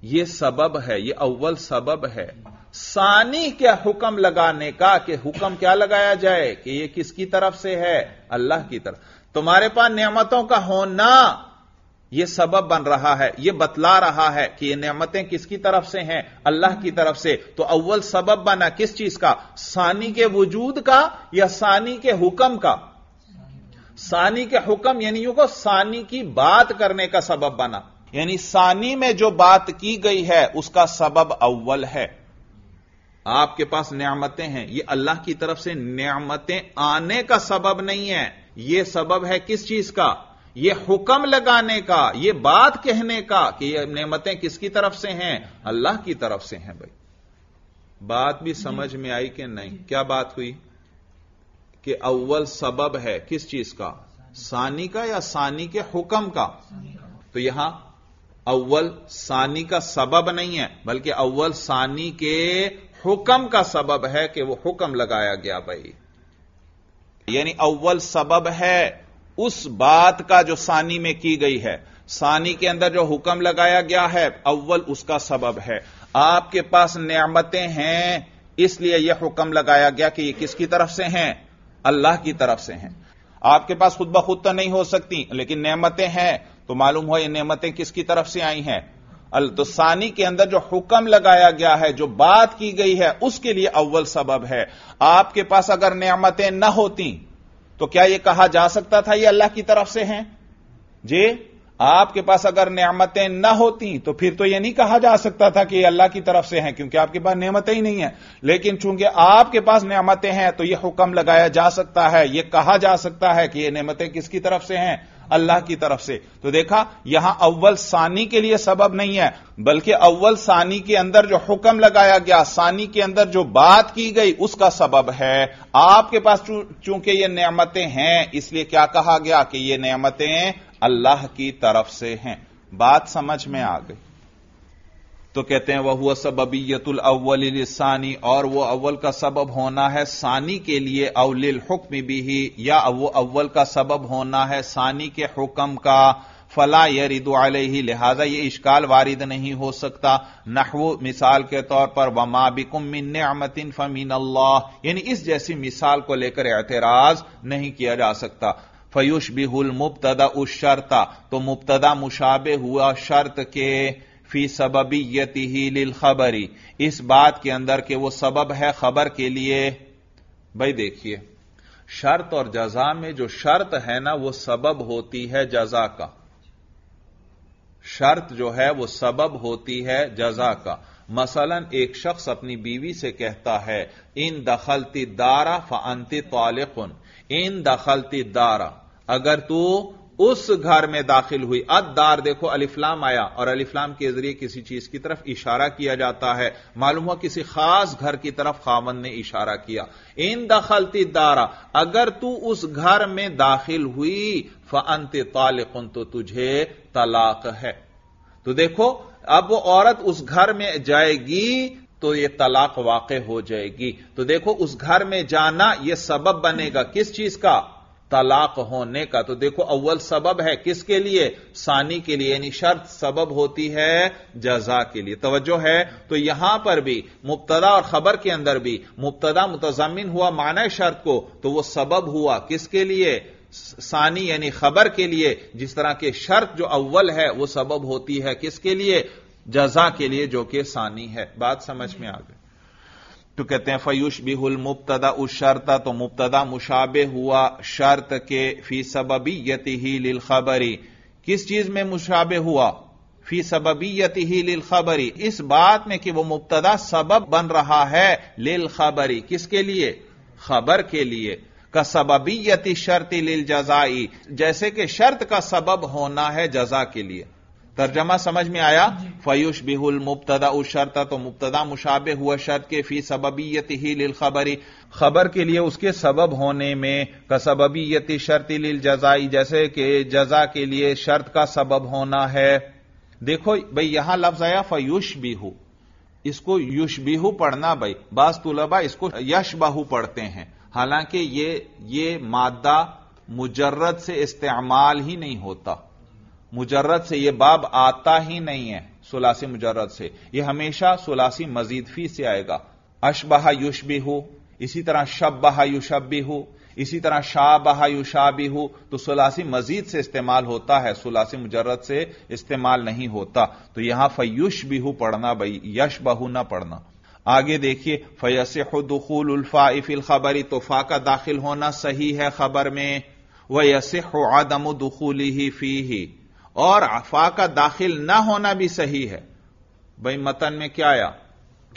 यह सबब है यह अव्वल सबब है। सानी के हुक्म लगाने का कि हुक्म क्या लगाया जाए कि यह किसकी तरफ़ से है? अल्लाह की तरफ़। तुम्हारे पास नियामतों का होना यह सबब बन रहा है यह बतला रहा है कि यह नियामतें किसकी तरफ़ से हैं? अल्लाह की तरफ़ से। तो अव्वल सबब बना किस चीज़ का? सानी के वजूद का या सानी के हुक्म का? सानी के हुक्म यानी को सानी की बात करने का सबब बना। यानी सानी में जो बात की गई है, उसका सबब अव्वल है। आपके पास नियामतें हैं। ये अल्लाह की तरफ़ से नियामतें आने का सबब नहीं है। ये सबब है किस चीज़ का? ये हुक्म लगाने का, ये बात कहने का कि ये नेमतें किसकी तरफ़ से हैं? अल्लाह की तरफ़ से हैं भाई। बात भी समझ में आई कि नहीं? क्या बात हुई? कि अव्वल सबब है किस चीज़ का? सानी का या सानी के हुक्म का? तो यहाँ अव्वल सानी का सबब नहीं है, बल्कि अव्वल सानी के हुक्म का सबब है कि वो हुक्म लगाया गया भाई। यानी अव्वल सबब है उस बात का जो सानी में की गई है। सानी के अंदर जो हुक्म लगाया गया है, अव्वल उसका सबब है। आपके पास नियामतें हैं, इसलिए यह हुक्म लगाया गया कि यह किसकी तरफ़ से हैं? अल्लाह की तरफ़ से हैं। आपके पास खुद ब खुद तो नहीं हो सकती, लेकिन नेमतें हैं तो मालूम हो ये नेमतें किसकी तरफ़ से आई हैं? तो सानी के अंदर जो हुक्म लगाया गया है, जो बात की गई है, उसके लिए अव्वल सबब है। आपके पास अगर नियामतें न होती तो क्या यह कहा जा सकता था यह अल्लाह की तरफ़ से हैं? जी, आपके पास अगर नियामतें न होती तो फिर तो यह नहीं कहा जा सकता था कि ये अल्लाह की तरफ़ से हैं, क्योंकि आपके पास नियामतें ही नहीं है। लेकिन चूँकि आपके पास नियामतें हैं तो यह हुक्म लगाया जा सकता है यह कहा जा सकता है कि यह नियामतें किसकी तरफ़ से हैं? अल्लाह की तरफ़ से। तो देखा, यहाँ अव्वल सानी के लिए सबब नहीं है, बल्कि अव्वल सानी के अंदर जो हुक्म लगाया गया, सानी के अंदर जो बात की गई, उसका सबब है। आपके पास चूँकि ये नियामतें हैं, इसलिए क्या कहा गया कि ये नियामतें अल्लाह की तरफ़ से हैं। बात समझ में आ गई। तो कहते हैं वह हुआ सबबीयतुल अव्वल सानी और वो अव्वल का सबब होना है सानी के लिए अवलिल हुक्म भी ही या वो अव्वल का सबब होना है सानी के हुक्म का, फला यरिदु ही लिहाजा ये इश्काल वारिद नहीं हो सकता। नहवो मिसाल के तौर पर, वमा बिकुम मिन अमतिन फमीन अल्लाह यानी इस जैसी मिसाल को लेकर एतराज़ नहीं किया जा सकता। फयुश बिहुल मुबतदा उस शर्ता तो मुबतदा मुशाबे हुआ शर्त के फ़ी सबबीयती ही लिल खबरी। इस बात के अंदर के वो सबब है खबर के लिए। भाई देखिए, शर्त और जजा में जो शर्त है ना, वो सबब होती है जजा का। शर्त जो है, वो सबब होती है जजा का। मसलन एक शख्स अपनी बीवी से कहता है, इन दखलती दारा फ़ानती तालिकुन। इन दखलती दारा, अगर तू उस घर में दाखिल हुई। अदार देखो अलिफ्लाम आया और अलिफ्लाम के ज़रिए किसी चीज़ की तरफ़ इशारा किया जाता है। मालूम हुआ किसी खास घर की तरफ़ खामन ने इशारा किया। इन दखलती दारा, अगर तू उस घर में दाखिल हुई फंत तालिकुन तो तुझे तलाक है। तो देखो, अब वो औरत उस घर में जाएगी तो ये तलाक वाक़ हो जाएगी। तो देखो, उस घर में जाना यह सबब बनेगा। किस चीज़ का? तलाक होने का। तो देखो, अव्वल सबब है किसके लिए? सानी के लिए, यानी शर्त सबब होती है जजा के लिए। तवज्जो है? तो यहाँ पर भी, मुबतदा और खबर के अंदर भी, मुबतदा मुतजमिन हुआ माना शर्त को तो वह सबब हुआ किसके लिए? सानी, यानी खबर के लिए। जिस तरह के शर्त जो अव्वल है वह सबब होती है किसके लिए? जजा के लिए, जो कि सानी है। बात समझ में आ गई। तो कहते हैं फयुश बिहुल मुबतदा उस शर्ता तो मुबतदा मुशाबे हुआ शर्त के फ़ी सबबीयती ही लिल खबरी। किस चीज़ में मुशाबे हुआ? फ़ी सबबीयती ही लिल खबरी। इस बात में कि वह मुबतदा सबब बन रहा है लिल खबरी। किसके लिए? खबर के लिए। का सबबीयती शर्ती लिल जजाई। जैसे कि शर्त का सबब होना है जजा के लिए। तर्जमा समझ में आया फयुश बिहुल मुबतदा उस शर्त तो मुबतदा मुशाबे हुआ शर्त के फ़ी सबबियत ही लिल खबरी। खबर के लिए उसके सबब होने में का सबबियत शर्त लिल जजाई जैसे कि जजा के लिए शर्त का सबब होना है। देखो भाई यहाँ लफ्ज आया फयुश बिहू इसको युश बिहू पढ़ना भाई। बास तुलबा इसको यशबाहू पढ़ते हैं। हालाँकि ये ये मादा मुजर्रद से इस्तेमाल ही नहीं होता। मुजर्रद से यह बाब आता ही नहीं है, सुलासी मुजर्रद से। यह हमेशा सुलासी मजीद फ़ी से आएगा। अशबहा हो इसी तरह शब बहा युशब भी हो इसी तरह शाह बहा युशा भी हो तो सुलासी मजीद से इस्तेमाल होता है, सुलासी मुजर्रद से इस्तेमाल नहीं होता। तो यहाँ फयुश भी हो पढ़ना भाई यश बहु ना पढ़ना। आगे देखिए फयस दुखूल उल्फा इफिल खबरी, तोफा का दाखिल होना सही है खबर में। वह यस आदम दुखूली ही फ़ी ही और फा का दाखिल ना होना भी सही है। भाई, मतन में क्या आया?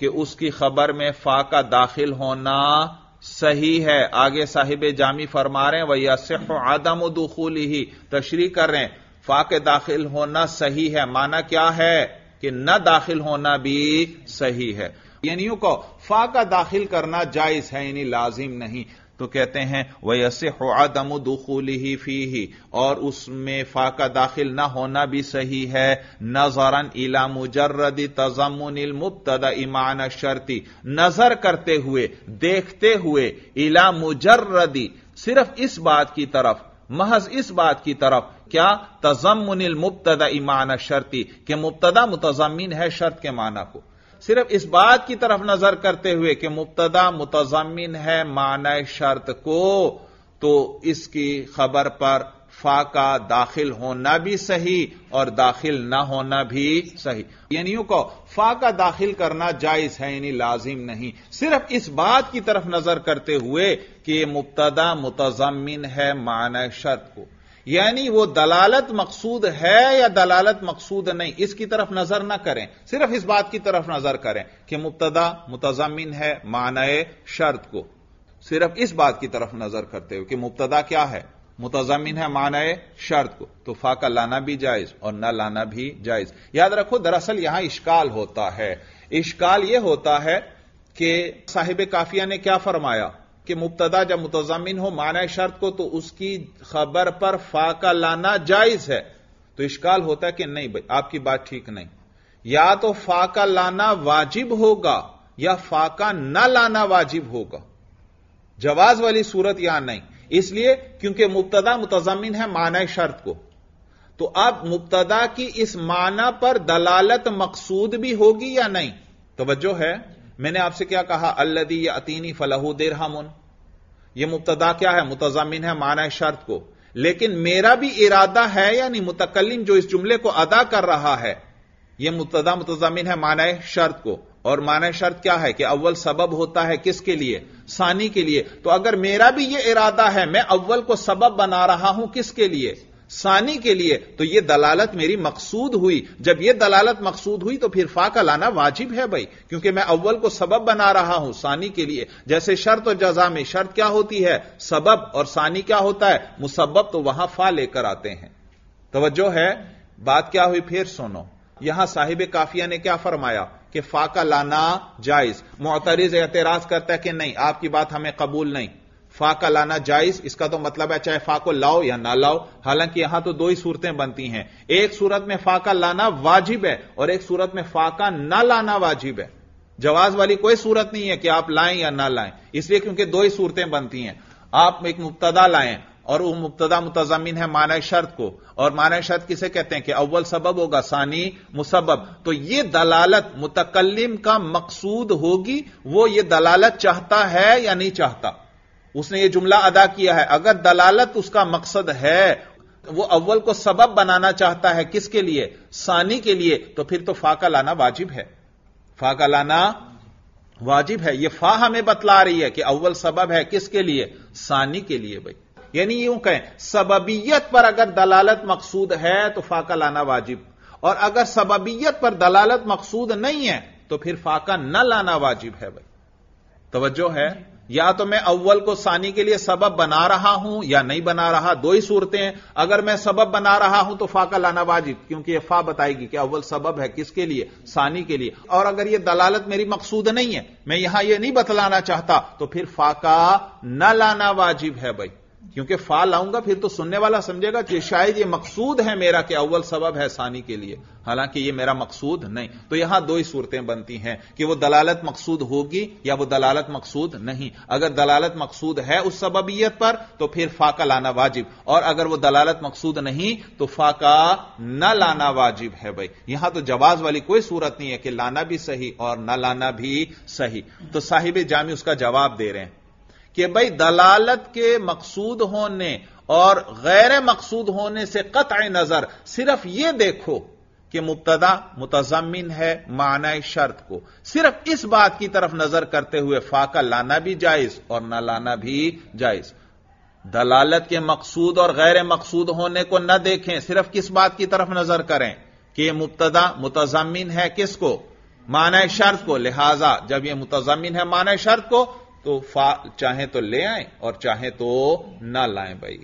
कि उसकी खबर में फा का दाखिल होना सही है। आगे साहिब जामी फरमा रहे हैं, वही सिर्फ़ आदम दुखूल ही तशरी कर रहे हैं। फा के दाखिल होना सही है। माना क्या है? कि न दाखिल होना भी सही है। यानी को फा का दाखिल करना जायज़ है, यानी लाजिम नहीं। तो कहते हैं वैसे आदम दुखूल ही फ़ी ही और उसमें फाका दाखिल न होना भी सही है। नजरन इला मुजर्रदी तजमुन मुबतदा ईमान शर्ती, नज़र करते हुए, देखते हुए, इला मुजर्रदी, सिर्फ़ इस बात की तरफ़, महज इस बात की तरफ़, क्या? तजमुन मुबतदा ईमान शर्ती, के मुबतदा मुतजमिन है शर्त के माना को। सिर्फ़ इस बात की तरफ़ नज़र करते हुए कि मुबतदा मुतजमिन है माना शर्त को तो इसकी खबर पर फाका दाखिल होना भी सही और दाखिल ना होना भी सही। यानी को फाका दाखिल करना जायज़ है, यानी लाजिम नहीं। सिर्फ़ इस बात की तरफ़ नज़र करते हुए कि मुबतदा मुतजमिन है माना शर्त को। यानी वो दलालत मकसूद है या दलालत मकसूद नहीं? इसकी तरफ़ नज़र ना करें। सिर्फ़ इस बात की तरफ़ नज़र करें कि मुबतदा मुतजमिन है मानए शर्त को। सिर्फ़ इस बात की तरफ़ नज़र करते हुए कि मुबतदा क्या है? मुतजमिन है मानए शर्त को। तो फाका लाना भी जायज़ और न लाना भी जायज़। याद रखो, दरअसल यहाँ इश्काल होता है। इश्काल यह होता है कि साहिब काफिया ने क्या फरमाया? कि मुबतदा जब मुतजमिन हो माना शर्त को तो उसकी खबर पर फाका लाना जायज़ है। तो इश्काल होता है कि नहीं भाई, आपकी बात ठीक नहीं। या तो फाका लाना वाजिब होगा, या फाका न लाना वाजिब होगा। जवाज वाली सूरत यहाँ नहीं। इसलिए क्योंकि मुबतदा मुतजमिन है माना शर्त को। तो अब मुबतदा की इस माना पर दलालत मकसूद भी होगी या नहीं? तोज्जो है। मैंने आपसे क्या कहा? अल्लदी या अतीनी फलहू देर हमन यह मुबतदा क्या है? मुतजमिन है, माना है शर्त को। लेकिन मेरा भी इरादा है यानी मुतकलिम जो इस जुमले को अदा कर रहा है यह मुबतदा, मुतजमिन है, माना शर्त को। और माना शर्त क्या है कि अव्वल सबब होता है किसके लिए? सानी के लिए। तो अगर मेरा भी यह इरादा है, मैं अव्वल को सबब बना रहा हूँ किसके लिए? सानी के लिए तो यह दलालत मेरी मकसूद हुई। जब यह दलालत मकसूद हुई तो फिर फाका लाना वाजिब है भाई, क्योंकि मैं अव्वल को सबब बना रहा हूँ सानी के लिए। जैसे शर्त और जजा में शर्त क्या होती है? सबब और सानी क्या होता है? मुसबब तो वहाँ फा लेकर आते हैं। तोज्जो है? बात क्या हुई फिर सुनो। यहाँ साहिब काफिया ने क्या फरमाया? कि फाका लाना जायज़। मोतरिज एतराज़ करता है कि नहीं, आपकी बात हमें कबूल नहीं। फा का लाना जायज़, इसका तो मतलब है चाहे फा को लाओ या ना लाओ, हालाँकि यहाँ तो दो ही सूरतें बनती हैं। एक सूरत में फा का लाना वाजिब है और एक सूरत में फा का ना लाना वाजिब है। जवाज वाली कोई सूरत नहीं है कि आप लाएँ या ना लाएँ, इसलिए क्योंकि दो ही सूरतें बनती हैं। आप एक मुबतदा लाएँ और वो मुबतदा मुतजमिन है माना शर्त को, और माना शर्त किसे कहते हैं कि अव्वल सबब होगा, सानी मुसबब तो ये दलालत मुतकलिम का मकसूद होगी, वो ये दलालत चाहता है या नहीं चाहता? उसने ये जुमला अदा किया है। अगर दलालत उसका मकसद है, वो अव्वल को सबब बनाना चाहता है किसके लिए? सानी के लिए। तो फिर तो फाका लाना वाजिब है। फाका लाना वाजिब है। ये फा हमें बतला रही है कि अव्वल सबब है किसके लिए? सानी के लिए भाई। यानी यूँ कहें, सबबियत पर अगर दलालत मकसूद है तो फाका लाना वाजिब। और अगर सबबियत पर दलालत मकसूद नहीं है तो फिर फाका न लाना वाजिब है भाई। तवज्जो है? या तो मैं अव्वल को सानी के लिए सबब बना रहा हूँ या नहीं बना रहा, दो ही सूरतें हैं। अगर मैं सबब बना रहा हूँ तो फाका लाना वाजिब क्योंकि यह फा बताएगी कि अव्वल सबब है किसके लिए? सानी के लिए। और अगर यह दलालत मेरी मकसूद नहीं है, मैं यहाँ यह नहीं बतलाना चाहता तो फिर फाका न लाना वाजिब है भाई। क्योंकि फा लाऊँगा, फिर तो सुनने वाला समझेगा कि शायद ये मकसूद है मेरा कि अव्वल सबब है सानी के लिए। हालाँकि ये मेरा मकसूद नहीं। तो यहाँ दो ही सूरतें बनती हैं, कि वो दलालत मकसूद होगी या वो दलालत मकसूद नहीं। अगर दलालत मकसूद है उस सबबियत पर तो फिर फा का लाना वाजिब। और अगर वो दलालत मकसूद नहीं तो फा का न लाना वाजिब है भाई। यहाँ तो जवाज वाली कोई सूरत नहीं है कि लाना भी सही और न लाना भी सही। तो साहिब जामी उसका जवाब दे रहे हैं। कि भाई दलालत के मकसूद होने और गैर मकसूद होने से कत नज़र, सिर्फ़ यह देखो कि मुबतदा मुतजमिन है माना शर्त को। सिर्फ़ इस बात की तरफ़ नज़र करते हुए फाका लाना भी जायज़ और न लाना भी जायज़। दलालत के मकसूद और गैर मकसूद होने को न देखें, सिर्फ़ किस बात की तरफ़ नज़र करें? कि मुबतदा मुतजमिन है किसको? माना शर्त को। लिहाजा, जब यह मुतजमिन है, माना शर्त को तो फा, चाहे तो ले आए और चाहे तो ना लाएँ भाई।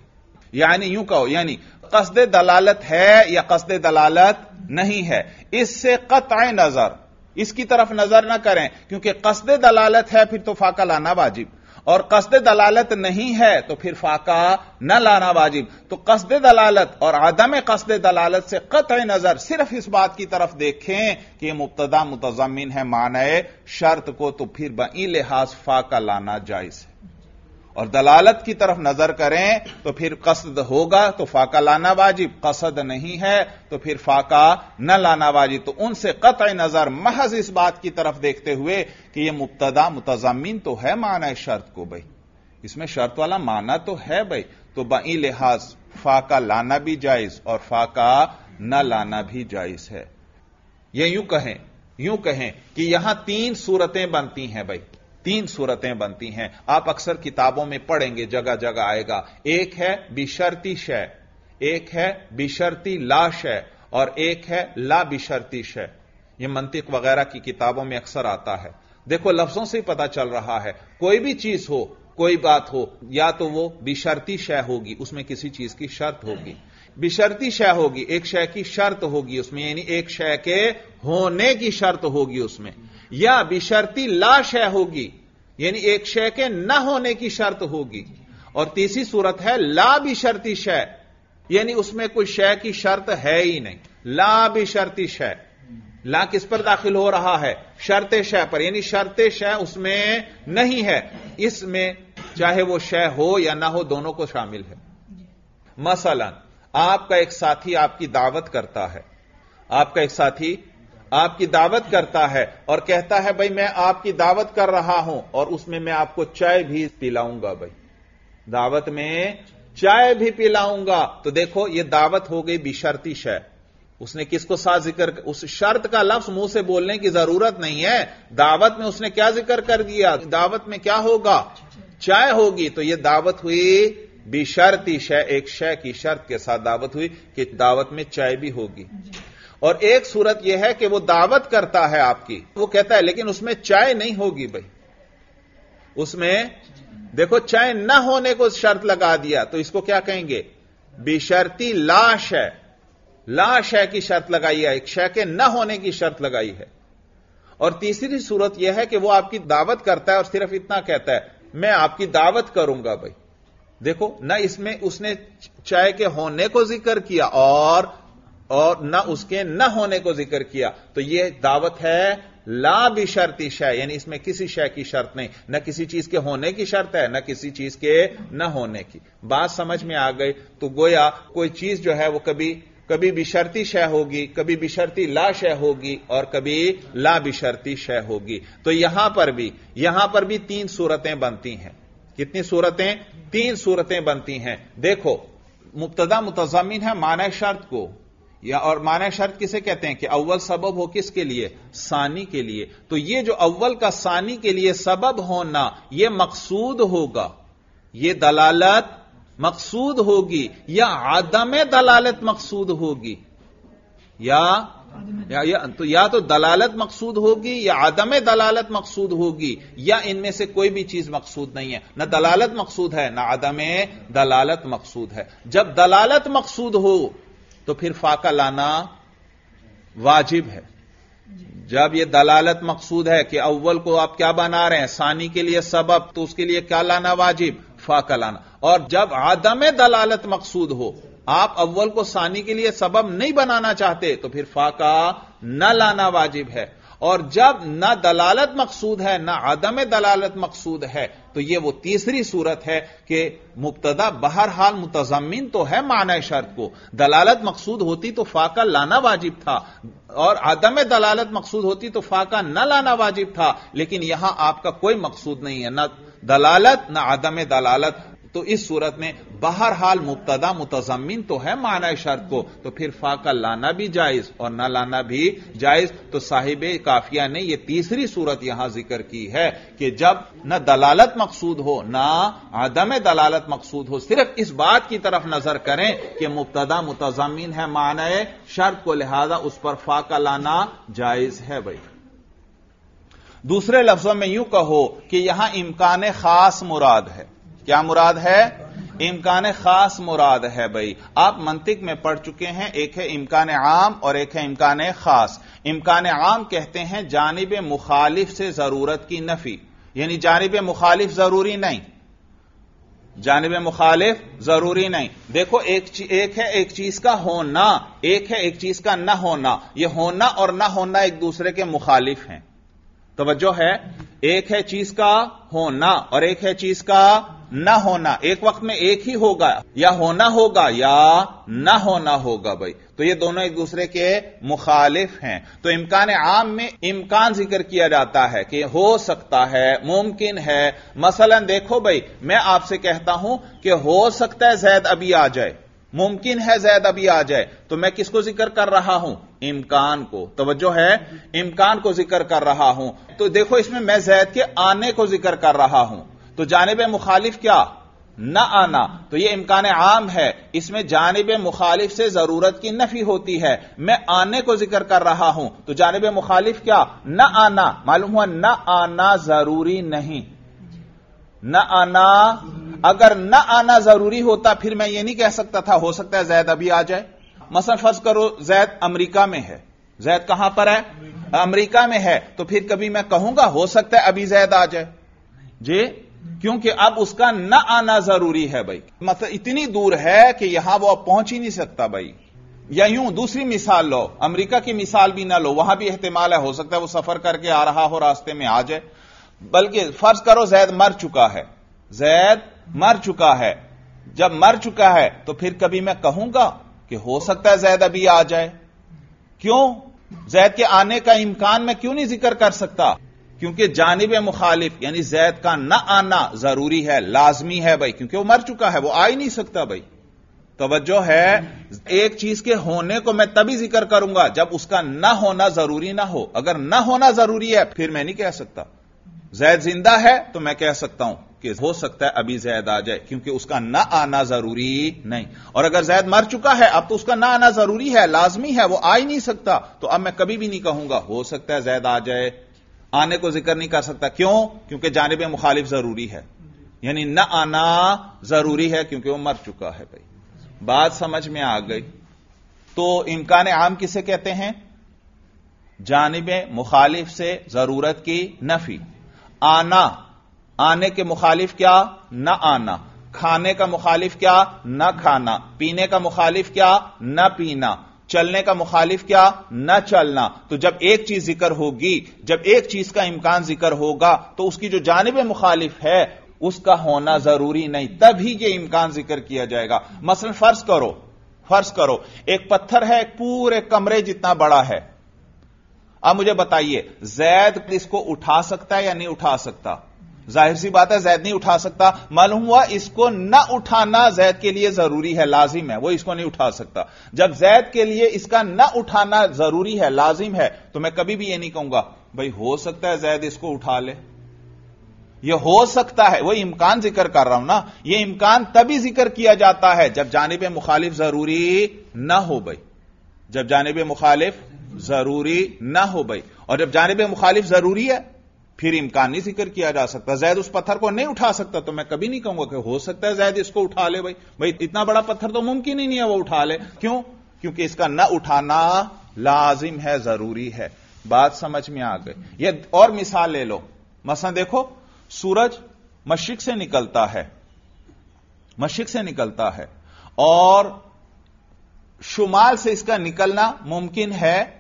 यानी यूँ कहो, यानी कसद दलालत है या कसद दलालत नहीं है। इससे कत नज़र, इसकी तरफ़ नज़र ना करें, क्योंकि कसद दलालत है, फिर तो फाका लाना वाजिब। और कस्द दलालत नहीं है तो फिर फाका न लाना वाजिब। तो कस्द दलालत और आदम कस्द दलालत से कत नज़र सिर्फ़ इस बात की तरफ़ देखें कि यह मुबतदा मुतजमिन है, मान शर्त को तो फिर बई लिहाज फाका लाना जायज़ है। और दलालत की तरफ़ नज़र करें तो फिर कसद होगा तो फाका लाना वाजिब। कसद नहीं है तो फिर फाका न लाना वाजिब। तो उनसे कत नज़र महज इस बात की तरफ़ देखते हुए कि यह मुबतदा मुतजमिन तो है माना शर्त को भाई। इसमें शर्त वाला माना तो है भाई। तो बई लिहाज फाका लाना भी जायज़ और फाका न लाना भी जायज़ है। यह यूँ कहें यूँ कहें कि यहाँ तीन सूरतें बनती हैं भाई। तीन सूरतें बनती हैं। आप अक्सर किताबों में पढ़ेंगे, जगह जगह आएगा। एक है, बिशर्ती शय। एक है, बिशर्ती लाश शय। और एक है, ला बिशर्ती शय। यह मंतिक वगैरह की किताबों में अक्सर आता है। देखो, लफ्जों से ही पता चल रहा है। कोई भी चीज़ हो, कोई बात हो, या तो वो बिशर्ती शय होगी, उसमें किसी चीज़ की शर्त होगी। बिशर्ती शय होगी, एक शय की शर्त होगी उसमें, यानी एक शय के होने की शर्त होगी उसमें। या बिशर्ती ला शय होगी यानी एक शय के न होने की शर्त होगी। और तीसरी सूरत है, ला भी शर्ती शय। यानी उसमें कोई शय की शर्त है ही नहीं। ला भी शर्ती शय। ला किस पर दाखिल हो रहा है? शर्त शय पर। यानी शर्त शय उसमें नहीं है। इसमें चाहे वो शय हो या ना हो, दोनों को शामिल है। मसलन, आपका एक साथी आपकी दावत करता है। आपका एक साथी आपकी दावत करता है और कहता है, भाई, मैं आपकी दावत कर रहा हूँ और उसमें मैं आपको चाय भी पिलाऊँगा भाई। दावत में चाय भी पिलाऊँगा। तो देखो, ये दावत हो गई बिशर्ती शय। उसने किसको साथ ज़िक्र उस शर्त का लफ्ज मुँह से बोलने की ज़रूरत नहीं है। दावत में उसने क्या ज़िक्र कर दिया? दावत में क्या होगा? चाय होगी। तो यह दावत हुई बिशर्ती शय, एक शय की शर्त के साथ दावत हुई कि दावत में चाय भी होगी। और एक सूरत यह है कि वो दावत करता है आपकी। वो कहता है, लेकिन उसमें चाय नहीं होगी भाई। उसमें, देखो, चाय न होने को शर्त लगा दिया तो इसको क्या कहेंगे? बिशर्ती लाश है। लाश है की शर्त लगाई है, एक शय के न होने की शर्त लगाई है। और तीसरी सूरत यह है कि वो आपकी दावत करता है और सिर्फ़ इतना कहता है, मैं आपकी दावत करूँगा भाई। देखो, न इसमें उसने चाय के होने को ज़िक्र किया और और न उसके न होने को ज़िक्र किया। तो यह दावत है, ला भी शर्ती शय, यानी इसमें किसी शय की शर्त नहीं। न किसी चीज़ के होने की शर्त है, न किसी चीज़ के न होने की। बात समझ में आ गई तो गोया कोई चीज़ जो है वो कभी कभी बिशर्ती शय होगी, कभी बिशर्ती ला शय होगी, और कभी ला बिशर्ती शय होगी। तो यहाँ पर भी, यहाँ पर भी तीन सूरतें बनती हैं। कितनी सूरतें? तीन सूरतें बनती हैं। देखो, मुबतदा मुतजमिन है माना शर्त को। या और माना शर्त किसे कहते हैं कि अव्वल सबब हो किसके लिए? सानी के लिए। तो ये जो अव्वल का सानी के लिए सबब होना यह मकसूद होगा। यह दलालत मकसूद होगी या आदम दलालत मकसूद होगी। या या, या तो या तो दलालत मकसूद होगी या आदम दलालत मकसूद होगी या इनमें से कोई भी चीज़ मकसूद नहीं है। ना दलालत मकसूद है ना आदम दलालत मकसूद है। जब दलालत मकसूद हो तो फिर फाका लाना वाजिब है। जब यह दलालत मकसूद है कि अव्वल को आप क्या बना रहे हैं, सानी के लिए सबब तो उसके लिए क्या लाना वाजिब? फाका लाना। और जब आदम दलालत मकसूद हो, आप अव्वल को सानी के लिए सबब नहीं बनाना चाहते तो फिर फाका न लाना वाजिब है। और जब न दलालत मकसूद है, न आदम दलालत मकसूद है तो यह वो तीसरी सूरत है कि मुबतदा बहरहाल मुतजमिन तो है माना शर्त को। दलालत मकसूद होती तो फाका लाना वाजिब था, और आदम दलालत मकसूद होती तो फाका न लाना वाजिब था, लेकिन यहाँ आपका कोई मकसूद नहीं है, न दलालत, न आदम दलालत। तो इस सूरत में बहरहाल मुबतदा मुतजमिन तो है माना शर्त को तो फिर फाका लाना भी जायज़ और ना लाना भी जायज़। तो साहिब काफिया ने यह तीसरी सूरत यहाँ ज़िक्र की है कि जब न दलालत मकसूद हो, ना आदम दलालत मकसूद हो, सिर्फ़ इस बात की तरफ़ नज़र करें कि मुबतदा मुतजमिन है माना शर्त को, लिहाजा उस पर फाका लाना जायज़ है भाई। दूसरे लफ्जों में यूँ कहो कि यहाँ इम्कान खास मुराद है। क्या मुराद है? इम्कान खास मुराद है भाई। आप मंतिक में पढ़ चुके हैं, एक है इम्कान आम और एक है इम्कान खास। इम्कान आम कहते हैं जानब मुखालिफ से ज़रूरत की नफी। यानी जानब मुखालिफ ज़रूरी नहीं। जानब मुखालिफ ज़रूरी नहीं। देखो, एक एक है एक चीज़ का होना, एक है एक चीज़ का न होना। यह होना और न होना एक दूसरे के मुखालिफ हैं। तवज्जो है, एक है चीज़ का होना और एक है चीज़ का न होना, एक वक्त में एक ही होगा, या होना होगा, या न होना होगा भाई। तो ये दोनों एक दूसरे के मुखालिफ हैं। तो इम्कान आम में इम्कान ज़िक्र किया जाता है कि हो सकता है, मुमकिन है। मसलन देखो भाई, मैं आपसे कहता हूँ कि हो सकता है जैद अभी आ जाए, मुमकिन है जैद अभी आ जाए। तो मैं किसको ज़िक्र कर रहा हूँ? इम्कान को। तवज्जो है? इम्कान को ज़िक्र कर रहा हूँ। तो देखो इसमें मैं जैद के आने को ज़िक्र कर रहा हूँ। तो जानब मुखालिफ क्या? न आना। तो यह इम्कान आम है। इसमें जानब मुखालिफ से ज़रूरत की नफी होती है। मैं आने को ज़िक्र कर रहा हूँ। तो जानब मुखालिफ क्या? न आना। मालूम हुआ न आना ज़रूरी नहीं। न आना। अगर न आना ज़रूरी होता फिर मैं ये नहीं कह सकता था हो सकता है जैद अभी आ जाए। मसल फ़र्ज़ करो जैद अमरीका में है। जैद कहाँ पर है? अमरीका में है। तो फिर कभी मैं कहूँगा हो सकता है अभी जैद आ जाए। जी? क्योंकि अब उसका न आना ज़रूरी है भाई। मतलब इतनी दूर है कि यहाँ वो अब पहुँच ही नहीं सकता भाई। या यूँ दूसरी मिसाल लो, अमेरिका की मिसाल भी ना लो, वहाँ भी एहतमाल है, हो सकता है वो सफ़र करके आ रहा हो, रास्ते में आ जाए। बल्कि फ़र्ज़ करो जैद मर चुका है। जैद मर चुका है। जब मर चुका है तो फिर कभी मैं कहूँगा कि हो सकता है जैद अभी आ जाए। क्यों? जैद के आने का इम्कान मैं क्यों नहीं ज़िक्र कर सकता? क्योंकि जानब मुखालिफ, यानी जैद का न आना ज़रूरी है, लाजमी है भाई, क्योंकि वो मर चुका है, वो आ ही नहीं सकता भाई। तवज्जो है, एक चीज़ के होने को मैं तभी ज़िक्र करूँगा जब उसका न होना ज़रूरी ना हो। अगर न होना ज़रूरी है, फिर मैं नहीं कह सकता। जैद ज़िंदा है तो मैं कह सकता हूँ कि हो सकता है अभी जैद आ जाए, क्योंकि उसका न आना ज़रूरी नहीं। और अगर जैद मर चुका है, अब तो उसका न आना ज़रूरी है, लाजमी है, वो आ ही नहीं सकता। तो अब मैं कभी भी नहीं कहूँगा, हो सकता है जैद आ जाए आने को ज़िक्र नहीं कर सकता। क्यों? क्योंकि जानब मुखालिफ ज़रूरी है। यानी न आना ज़रूरी है क्योंकि वो मर चुका है भाई। बात समझ में आ गई। तो इम्कान आम किसे कहते हैं? जानब मुखालिफ से ज़रूरत की नफी। आना, आने के मुखालिफ क्या? न आना। खाने का मुखालिफ क्या? न खाना। पीने का मुखालिफ क्या? न पीना। चलने का मुखालिफ क्या? न चलना। तो जब एक चीज़ ज़िक्र होगी, जब एक चीज़ का इम्कान ज़िक्र होगा तो उसकी जो जानब मुखालिफ है, उसका होना ज़रूरी नहीं। तभी यह इम्कान ज़िक्र किया जाएगा। मसलन फ़र्ज़ करो फ़र्ज़ करो। एक पत्थर है पूरे कमरे जितना बड़ा है। अब मुझे बताइए, जैद इसको उठा सकता है या नहीं उठा सकता? ज़ाहिर सी बात है, जैद नहीं उठा सकता। मालूम हुआ, इसको न उठाना जैद के लिए ज़रूरी है, लाजिम है। वो इसको नहीं उठा सकता। जब जैद के लिए इसका न उठाना ज़रूरी है, लाजिम है तो मैं कभी भी ये नहीं कहूँगा, भाई, हो सकता है जैद इसको उठा ले। यह हो सकता है, वो इम्कान ज़िक्र कर रहा हूँ ना यह इम्कान तभी ज़िक्र किया जाता है जब जानब मुखालिफ ज़रूरी न हो, भाई। जब जानब मुखालिफ ज़रूरी ना हो, भाई। और जब जानब मुखालिफ ज़रूरी है फिर इम्कान नहीं ज़िक्र किया जा सकता। जैद उस पत्थर को नहीं उठा सकता तो मैं कभी नहीं कहूँगा कि हो सकता है जैद इसको उठा ले भाई। भाई, इतना बड़ा पत्थर तो मुमकिन ही नहीं है वो उठा ले। क्यों? क्योंकि इसका न उठाना लाजिम है, ज़रूरी है। बात समझ में आ गई। ये और मिसाल ले लो। मसा देखो, सूरज मशरक से निकलता है। मशरक से निकलता है। और शुमाल से इसका निकलना मुमकिन है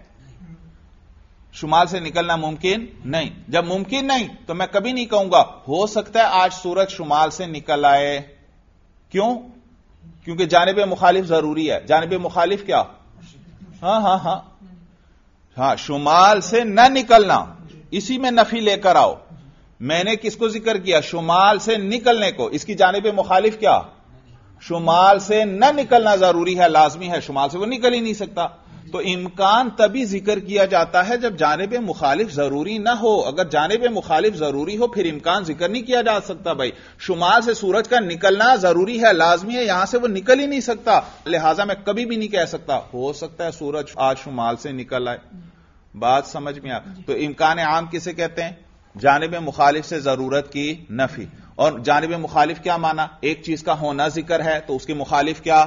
शुमाल से निकलना मुमकिन नहीं। जब मुमकिन नहीं तो मैं कभी नहीं कहूँगा, हो सकता है आज सूरज शुमाल से निकल आए। क्यों? क्योंकि जानब मुखालिफ ज़रूरी है। जानब मुखालिफ क्या? हाँ हाँ हाँ। हाँ, शुमाल से न निकलना। इसी में नफी लेकर आओ। मैंने किसको ज़िक्र किया? शुमाल से निकलने को। इसकी जानब मुखालिफ क्या? शुमाल से न निकलना ज़रूरी है, लाजमी है। शुमाल से वो निकल ही नहीं सकता। तो इम्कान तभी ज़िक्र किया जाता है जब जानब मुखालिफ ज़रूरी ना हो। अगर जानब मुखालिफ ज़रूरी हो फिर इम्कान ज़िक्र नहीं किया जा सकता भाई। शुमाल से सूरज का निकलना ज़रूरी है लाजमी है यहाँ से वो निकल ही नहीं सकता। लिहाजा मैं कभी भी नहीं कह सकता हो सकता है सूरज आज शुमाल से निकल आए। बात समझ में आ तो इम्कान आम किसे कहते हैं? जानब मुखालिफ से ज़रूरत की नफी। और जानब मुखालिफ क्या माना? एक चीज़ का होना ज़िक्र है तो उसकी मुखालिफ क्या?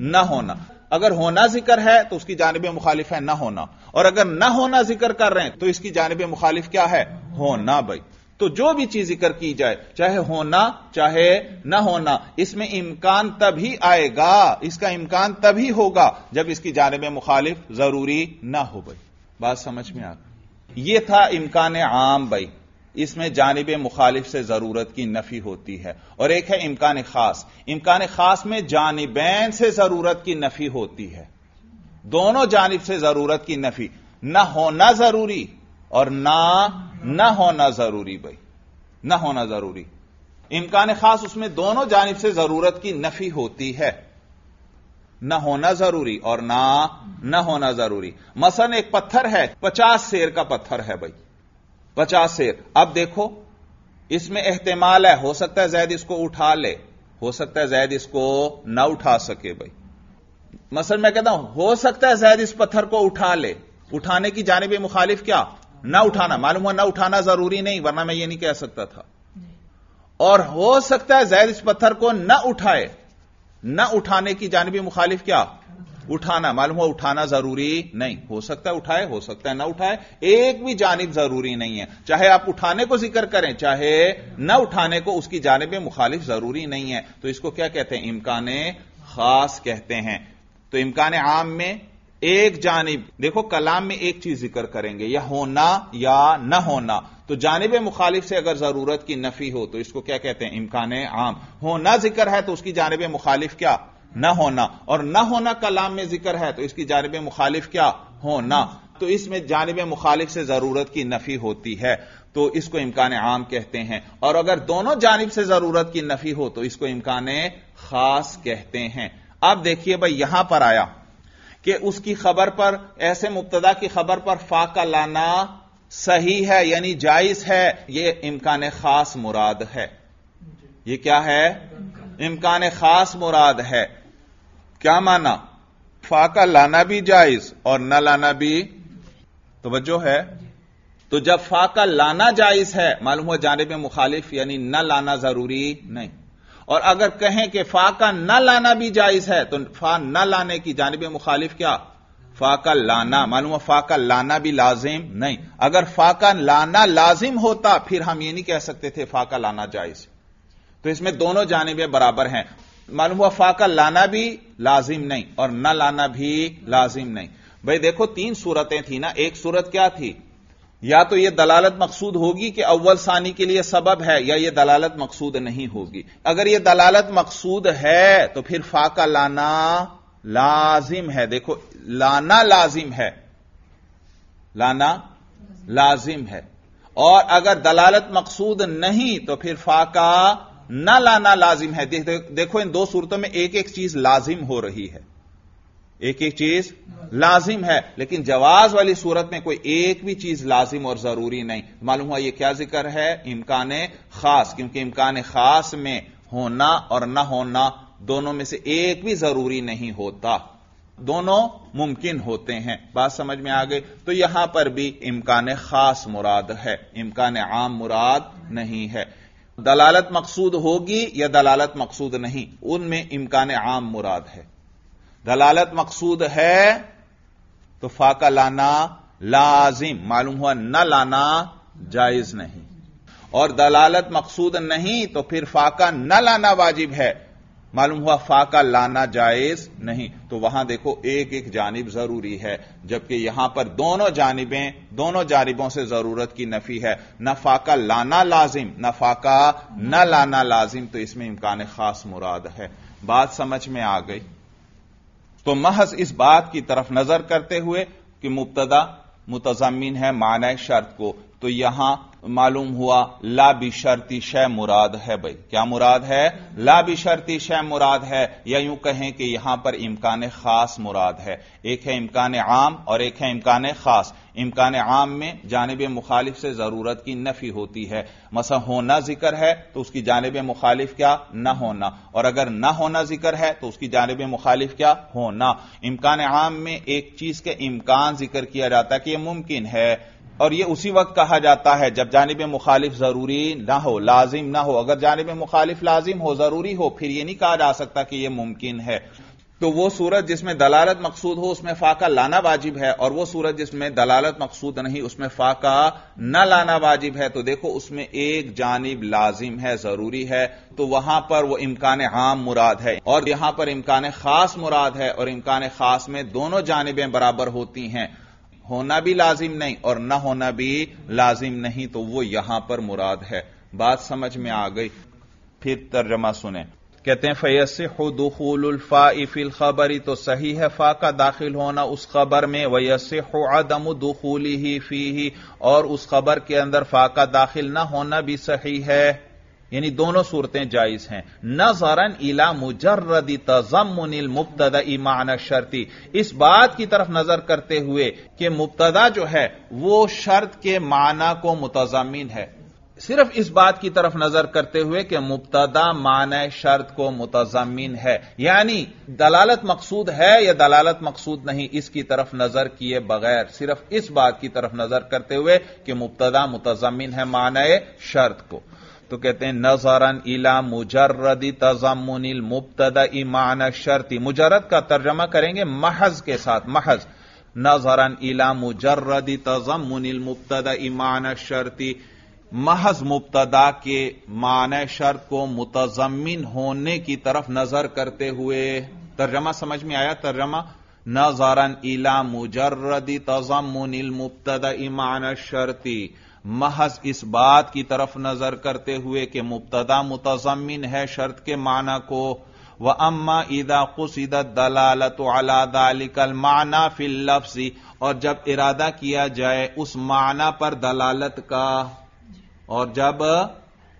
न होना। अगर होना ज़िक्र है तो उसकी जानब मुखालिफ है ना होना। और अगर ना होना ज़िक्र कर रहे हैं तो इसकी जानब मुखालिफ क्या है? होना भाई। तो जो भी चीज़ ज़िक्र की जाए, चाहे होना, चाहे न होना, इसमें इम्कान तभी आएगा, इसका इम्कान तभी होगा, जब इसकी जानब मुखालिफ ज़रूरी ना हो भाई। बात समझ में आ गई। यह था इम्कान आम भाई। इसमें जानब मुखालिफ से ज़रूरत की नफी होती है। और एक है इम्कान खास। इम्कान खास में जानबैन से ज़रूरत की नफी होती है। दोनों जानब से ज़रूरत की नफी। न होना ज़रूरी और ना, न होना ज़रूरी भाई। न होना ज़रूरी। इम्कान खास उसमें दोनों जानब से ज़रूरत की नफी होती है। न होना ज़रूरी और ना, न होना ज़रूरी। मसन एक पत्थर है, पचास शेर का पत्थर है भाई। पचास शेर। अब देखो, इसमें एहतमाल है। हो सकता है जैद इसको उठा ले, हो सकता है जैद इसको ना उठा सके भाई। मसल मैं कहता हूँ, हो सकता है जैद इस पत्थर को उठा ले। उठाने की जानब मुखालिफ क्या? न उठाना। मालूम हुआ न उठाना ज़रूरी नहीं, वरना मैं ये नहीं कह सकता था। और हो सकता है जैद इस पत्थर को न उठाए। न उठाने की जानबी मुखालिफ क्या? उठाना, मालूम हो उठाना ज़रूरी नहीं। हो सकता है उठाए, हो सकता है ना उठाए, एक भी जानब ज़रूरी नहीं है। चाहे आप उठाने को ज़िक्र करें, चाहे न उठाने को, उसकी जानब मुखालिफ ज़रूरी नहीं है। तो इसको क्या कहते हैं? इम्कान खास कहते हैं। तो इम्कान आम में एक जानब, देखो कलाम में एक चीज़ ज़िक्र करेंगे, या होना या न होना। तो जानब मुखालिफ से अगर ज़रूरत की नफी हो तो इसको क्या कहते हैं? इम्कान आम। होना ज़िक्र है तो उसकी जानब मुखालिफ क्या? न होना। और न होना कलाम में ज़िक्र है तो इसकी जानब मुखालिफ क्या होना? तो इसमें जानब मुखालिफ से ज़रूरत की नफी होती है तो इसको इम्कान आम कहते हैं। और अगर दोनों जानब से ज़रूरत की नफी हो तो इसको इम्कान खास कहते हैं। अब देखिए भाई, यहाँ पर आया कि उसकी खबर पर, ऐसे मुबतदा की खबर पर फाका लाना सही है, यानी जायज़ है यह इम्कान खास मुराद है। यह क्या है? इम्कान खास मुराद है। क्या माना? फाका लाना भी जायज़ और न लाना भी तो है। तो जब फाका लाना जायज़ है, मालूम हुआ जानब मुखालिफ, यानी न लाना ज़रूरी नहीं। और अगर कहें कि फाका न लाना भी जायज़ है तो फा न लाने की जानब मुखालिफ क्या? फाका लाना। मालूम फाका लाना भी लाजिम नहीं। अगर फाका लाना लाजिम होता, फिर हम ये नहीं कह सकते थे फाका लाना जायज़। तो इसमें दोनों जानबें बराबर हैं। मालूम हुआ फाका लाना भी लाजिम नहीं और न लाना भी लाजिम नहीं। भाई देखो, तीन सूरतें थी ना, एक सूरत क्या थी? या तो यह दलालत मकसूद होगी कि अव्वल सानी के लिए सबब है, या यह दलालत मकसूद नहीं होगी। अगर यह दलालत मकसूद है तो फिर फाका लाना लाजिम है। देखो, लाना लाजिम है। लाना लाजिम है। और अगर दलालत मकसूद नहीं तो फिर फाका न लाना लाजिम है। देखो इन दो सूरतों में एक एक चीज़ लाजिम हो रही है। एक एक चीज़ लाजिम है, लेकिन जवाज वाली सूरत में कोई एक भी चीज़ लाजिम और ज़रूरी नहीं। मालूम हुआ यह क्या ज़िक्र है? इम्कान खास, क्योंकि इम्कान खास में होना और ना होना दोनों में से एक भी ज़रूरी नहीं होता। दोनों मुमकिन होते हैं। बात समझ में आ गई? तो यहाँ पर भी इम्कान खास मुराद है। इम्कान आम मुराद नहीं है। दलालत मकसूद होगी या दलालत मकसूद नहीं? उनमें इम्कान आम मुराद है। दलालत मकसूद है तो फाका लाना लाजिम। मालूम हुआ न लाना जायज़ नहीं। और दलालत मकसूद नहीं तो फिर फाका न लाना वाजिब है। मालूम हुआ फाका लाना जायज़ नहीं। तो वहाँ देखो, एक एक जानब ज़रूरी है, जबकि यहाँ पर दोनों जानबें, दोनों जानबों से ज़रूरत की नफी है। न फाका लाना लाजिम, न फाका न लाना लाजिम तो इसमें इम्कान खास मुराद है। बात समझ में आ गई? तो महज इस बात की तरफ़ नज़र करते हुए कि मुबतदा मुतजमिन है माना शर्त को तो यहाँ मालूम हुआ, ला भी शर्ती शय मुराद है भाई। क्या मुराद है? ला भी शर्ती शय मुराद है। या यूँ कहें कि यहाँ पर इम्कान खास मुराद है। एक है इम्कान आम और एक है इम्कान खास। इम्कान आम में जानब मुखालिफ से ज़रूरत की नफी होती है। मसा होना ज़िक्र है तो उसकी जानब मुखालिफ क्या? न होना। और अगर न होना ज़िक्र है तो उसकी जानब मुखालिफ क्या? होना। इम्कान आम में एक चीज़ के इम्कान ज़िक्र किया जाता है कि यह मुमकिन है। और यह उसी वक्त कहा जाता है, जब जानब मुखालिफ ज़रूरी ना हो, लाजिम ना हो। अगर जानब मुखालिफ लाजिम हो, ज़रूरी हो, फिर यह नहीं कहा जा सकता कि यह मुमकिन है। तो वो सूरत जिसमें दलालत मकसूद हो, उसमें फाका लाना वाजिब है, और वो सूरत जिसमें दलालत मकसूद नहीं, उसमें फाका न लाना वाजिब है। तो देखो, उसमें एक जानब लाजिम है, ज़रूरी है। तो वहाँ पर वो इम्कान आम मुराद है, और यहाँ पर इम्कान खास मुराद है, और इम्कान खास में दोनों जानबें बराबर होती हैं। होना भी लाजिम नहीं और न होना भी लाजिम नहीं तो वो यहाँ पर मुराद है। बात समझ में आ गई। फिर तर्जमा सुने। कहते हैं फैस दुखूलफा इफिल खबरी तो सही है फा का दाखिल होना उस खबर में। वयस अदम दुखूली ही फ़ी ही और उस खबर के अंदर फा का दाखिल ना होना भी सही है। यानी दोनों सूरतें जायज़ हैं। नजरन इला मुजर्रदी तजमुनिल मुबतदा ईमान शर्ती। इस बात की तरफ़ नज़र करते हुए कि मुबतदा जो है, वो शर्त के माना को मुतजमिन है। सिर्फ़ इस बात की तरफ़ नज़र करते हुए कि मुबतदा मान शर्त को मुतजमिन है। यानी दलालत मकसूद है या दलालत मकसूद नहीं, इसकी तरफ़ नज़र किए बगैर। सिर्फ़ इस बात की तरफ़ नज़र करते हुए कि मुबतदा मुतजमिन है मान शर्त को। तो कहते हैं, नजरन इला मुजर्रदी तजमुनिल मुबतदा ईमान शर्ती। मुजरद का तर्जमा करेंगे महज के साथ, महज। नजरन इला मुजर्रदी तजमुनिल मुबतदा ईमान शर्ती। महज मुबतदा के मान शर्त को मुतजमिन होने की तरफ़ नज़र करते हुए। तर्जमा समझ में आया तर्जमा? नजरन इला मुजर्रदी तजमुनिल मुबतदा ईमान शर्ती। महज इस बात की तरफ़ नज़र करते हुए कि मुबतदा मुतजमिन है शर्त के माना को, व अम्मा ईदा खुशीदत दलालत अला दालिकल माना फिल लफ्सी और जब इरादा किया जाए उस माना पर दलालत का, और जब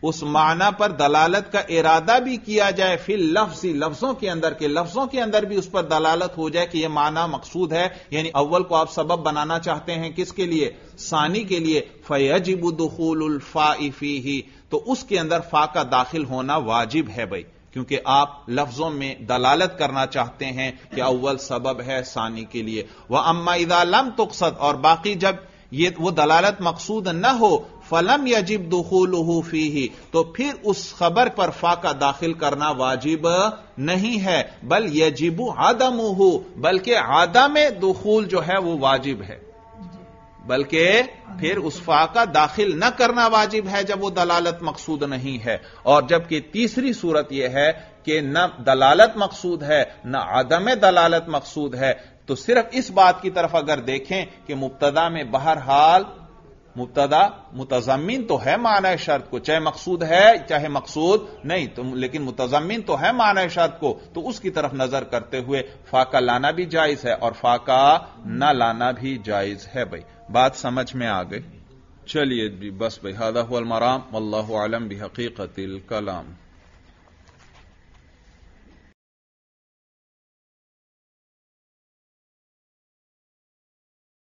उस माना पर दलालत का इरादा भी किया जाए, फिर लफ्सी लफ्जों के अंदर के लफ्जों के अंदर भी उस पर दलालत हो जाए कि यह माना मकसूद है। यानी अव्वल को आप सबब बनाना चाहते हैं किसके लिए? सानी के लिए। फयजिब दुखूल फाइफी ही तो उसके अंदर फा का दाखिल होना वाजिब है भाई, क्योंकि आप लफ्जों में दलालत करना चाहते हैं कि अव्वल सबब है सानी के लिए। वह अम्मा इदा लम तुकसद। और बाकी जब ये, वो दलालत मकसूद न हो फलम यजिब दुखूल फ़ी तो फिर उस खबर पर फाका दाखिल करना वाजिब नहीं है, बल यजिबु आदम हो बल्कि आदम दुखूल जो है वो वाजिब है। बल्कि फिर उस फाका दाखिल न करना वाजिब है जब वो दलालत मकसूद नहीं है। और जबकि तीसरी सूरत यह है कि न दलालत मकसूद है, न आदम दलालत मकसूद है। तो सिर्फ़ इस बात की तरफ़ अगर देखें कि मुबतदा में बहरहाल मुबतदा मुतजमिन तो है माना शर्त को। चाहे मकसूद है, चाहे मकसूद नहीं तो लेकिन मुतजमिन तो है माना शर्त को। तो उसकी तरफ़ नज़र करते हुए फाका लाना भी जायज़ है और फाका न लाना भी जायज़ है भाई। बात समझ में आ गई? चलिए बस भाई, हादा मराम। अल्लाह आलम भी हकीकत कलाम।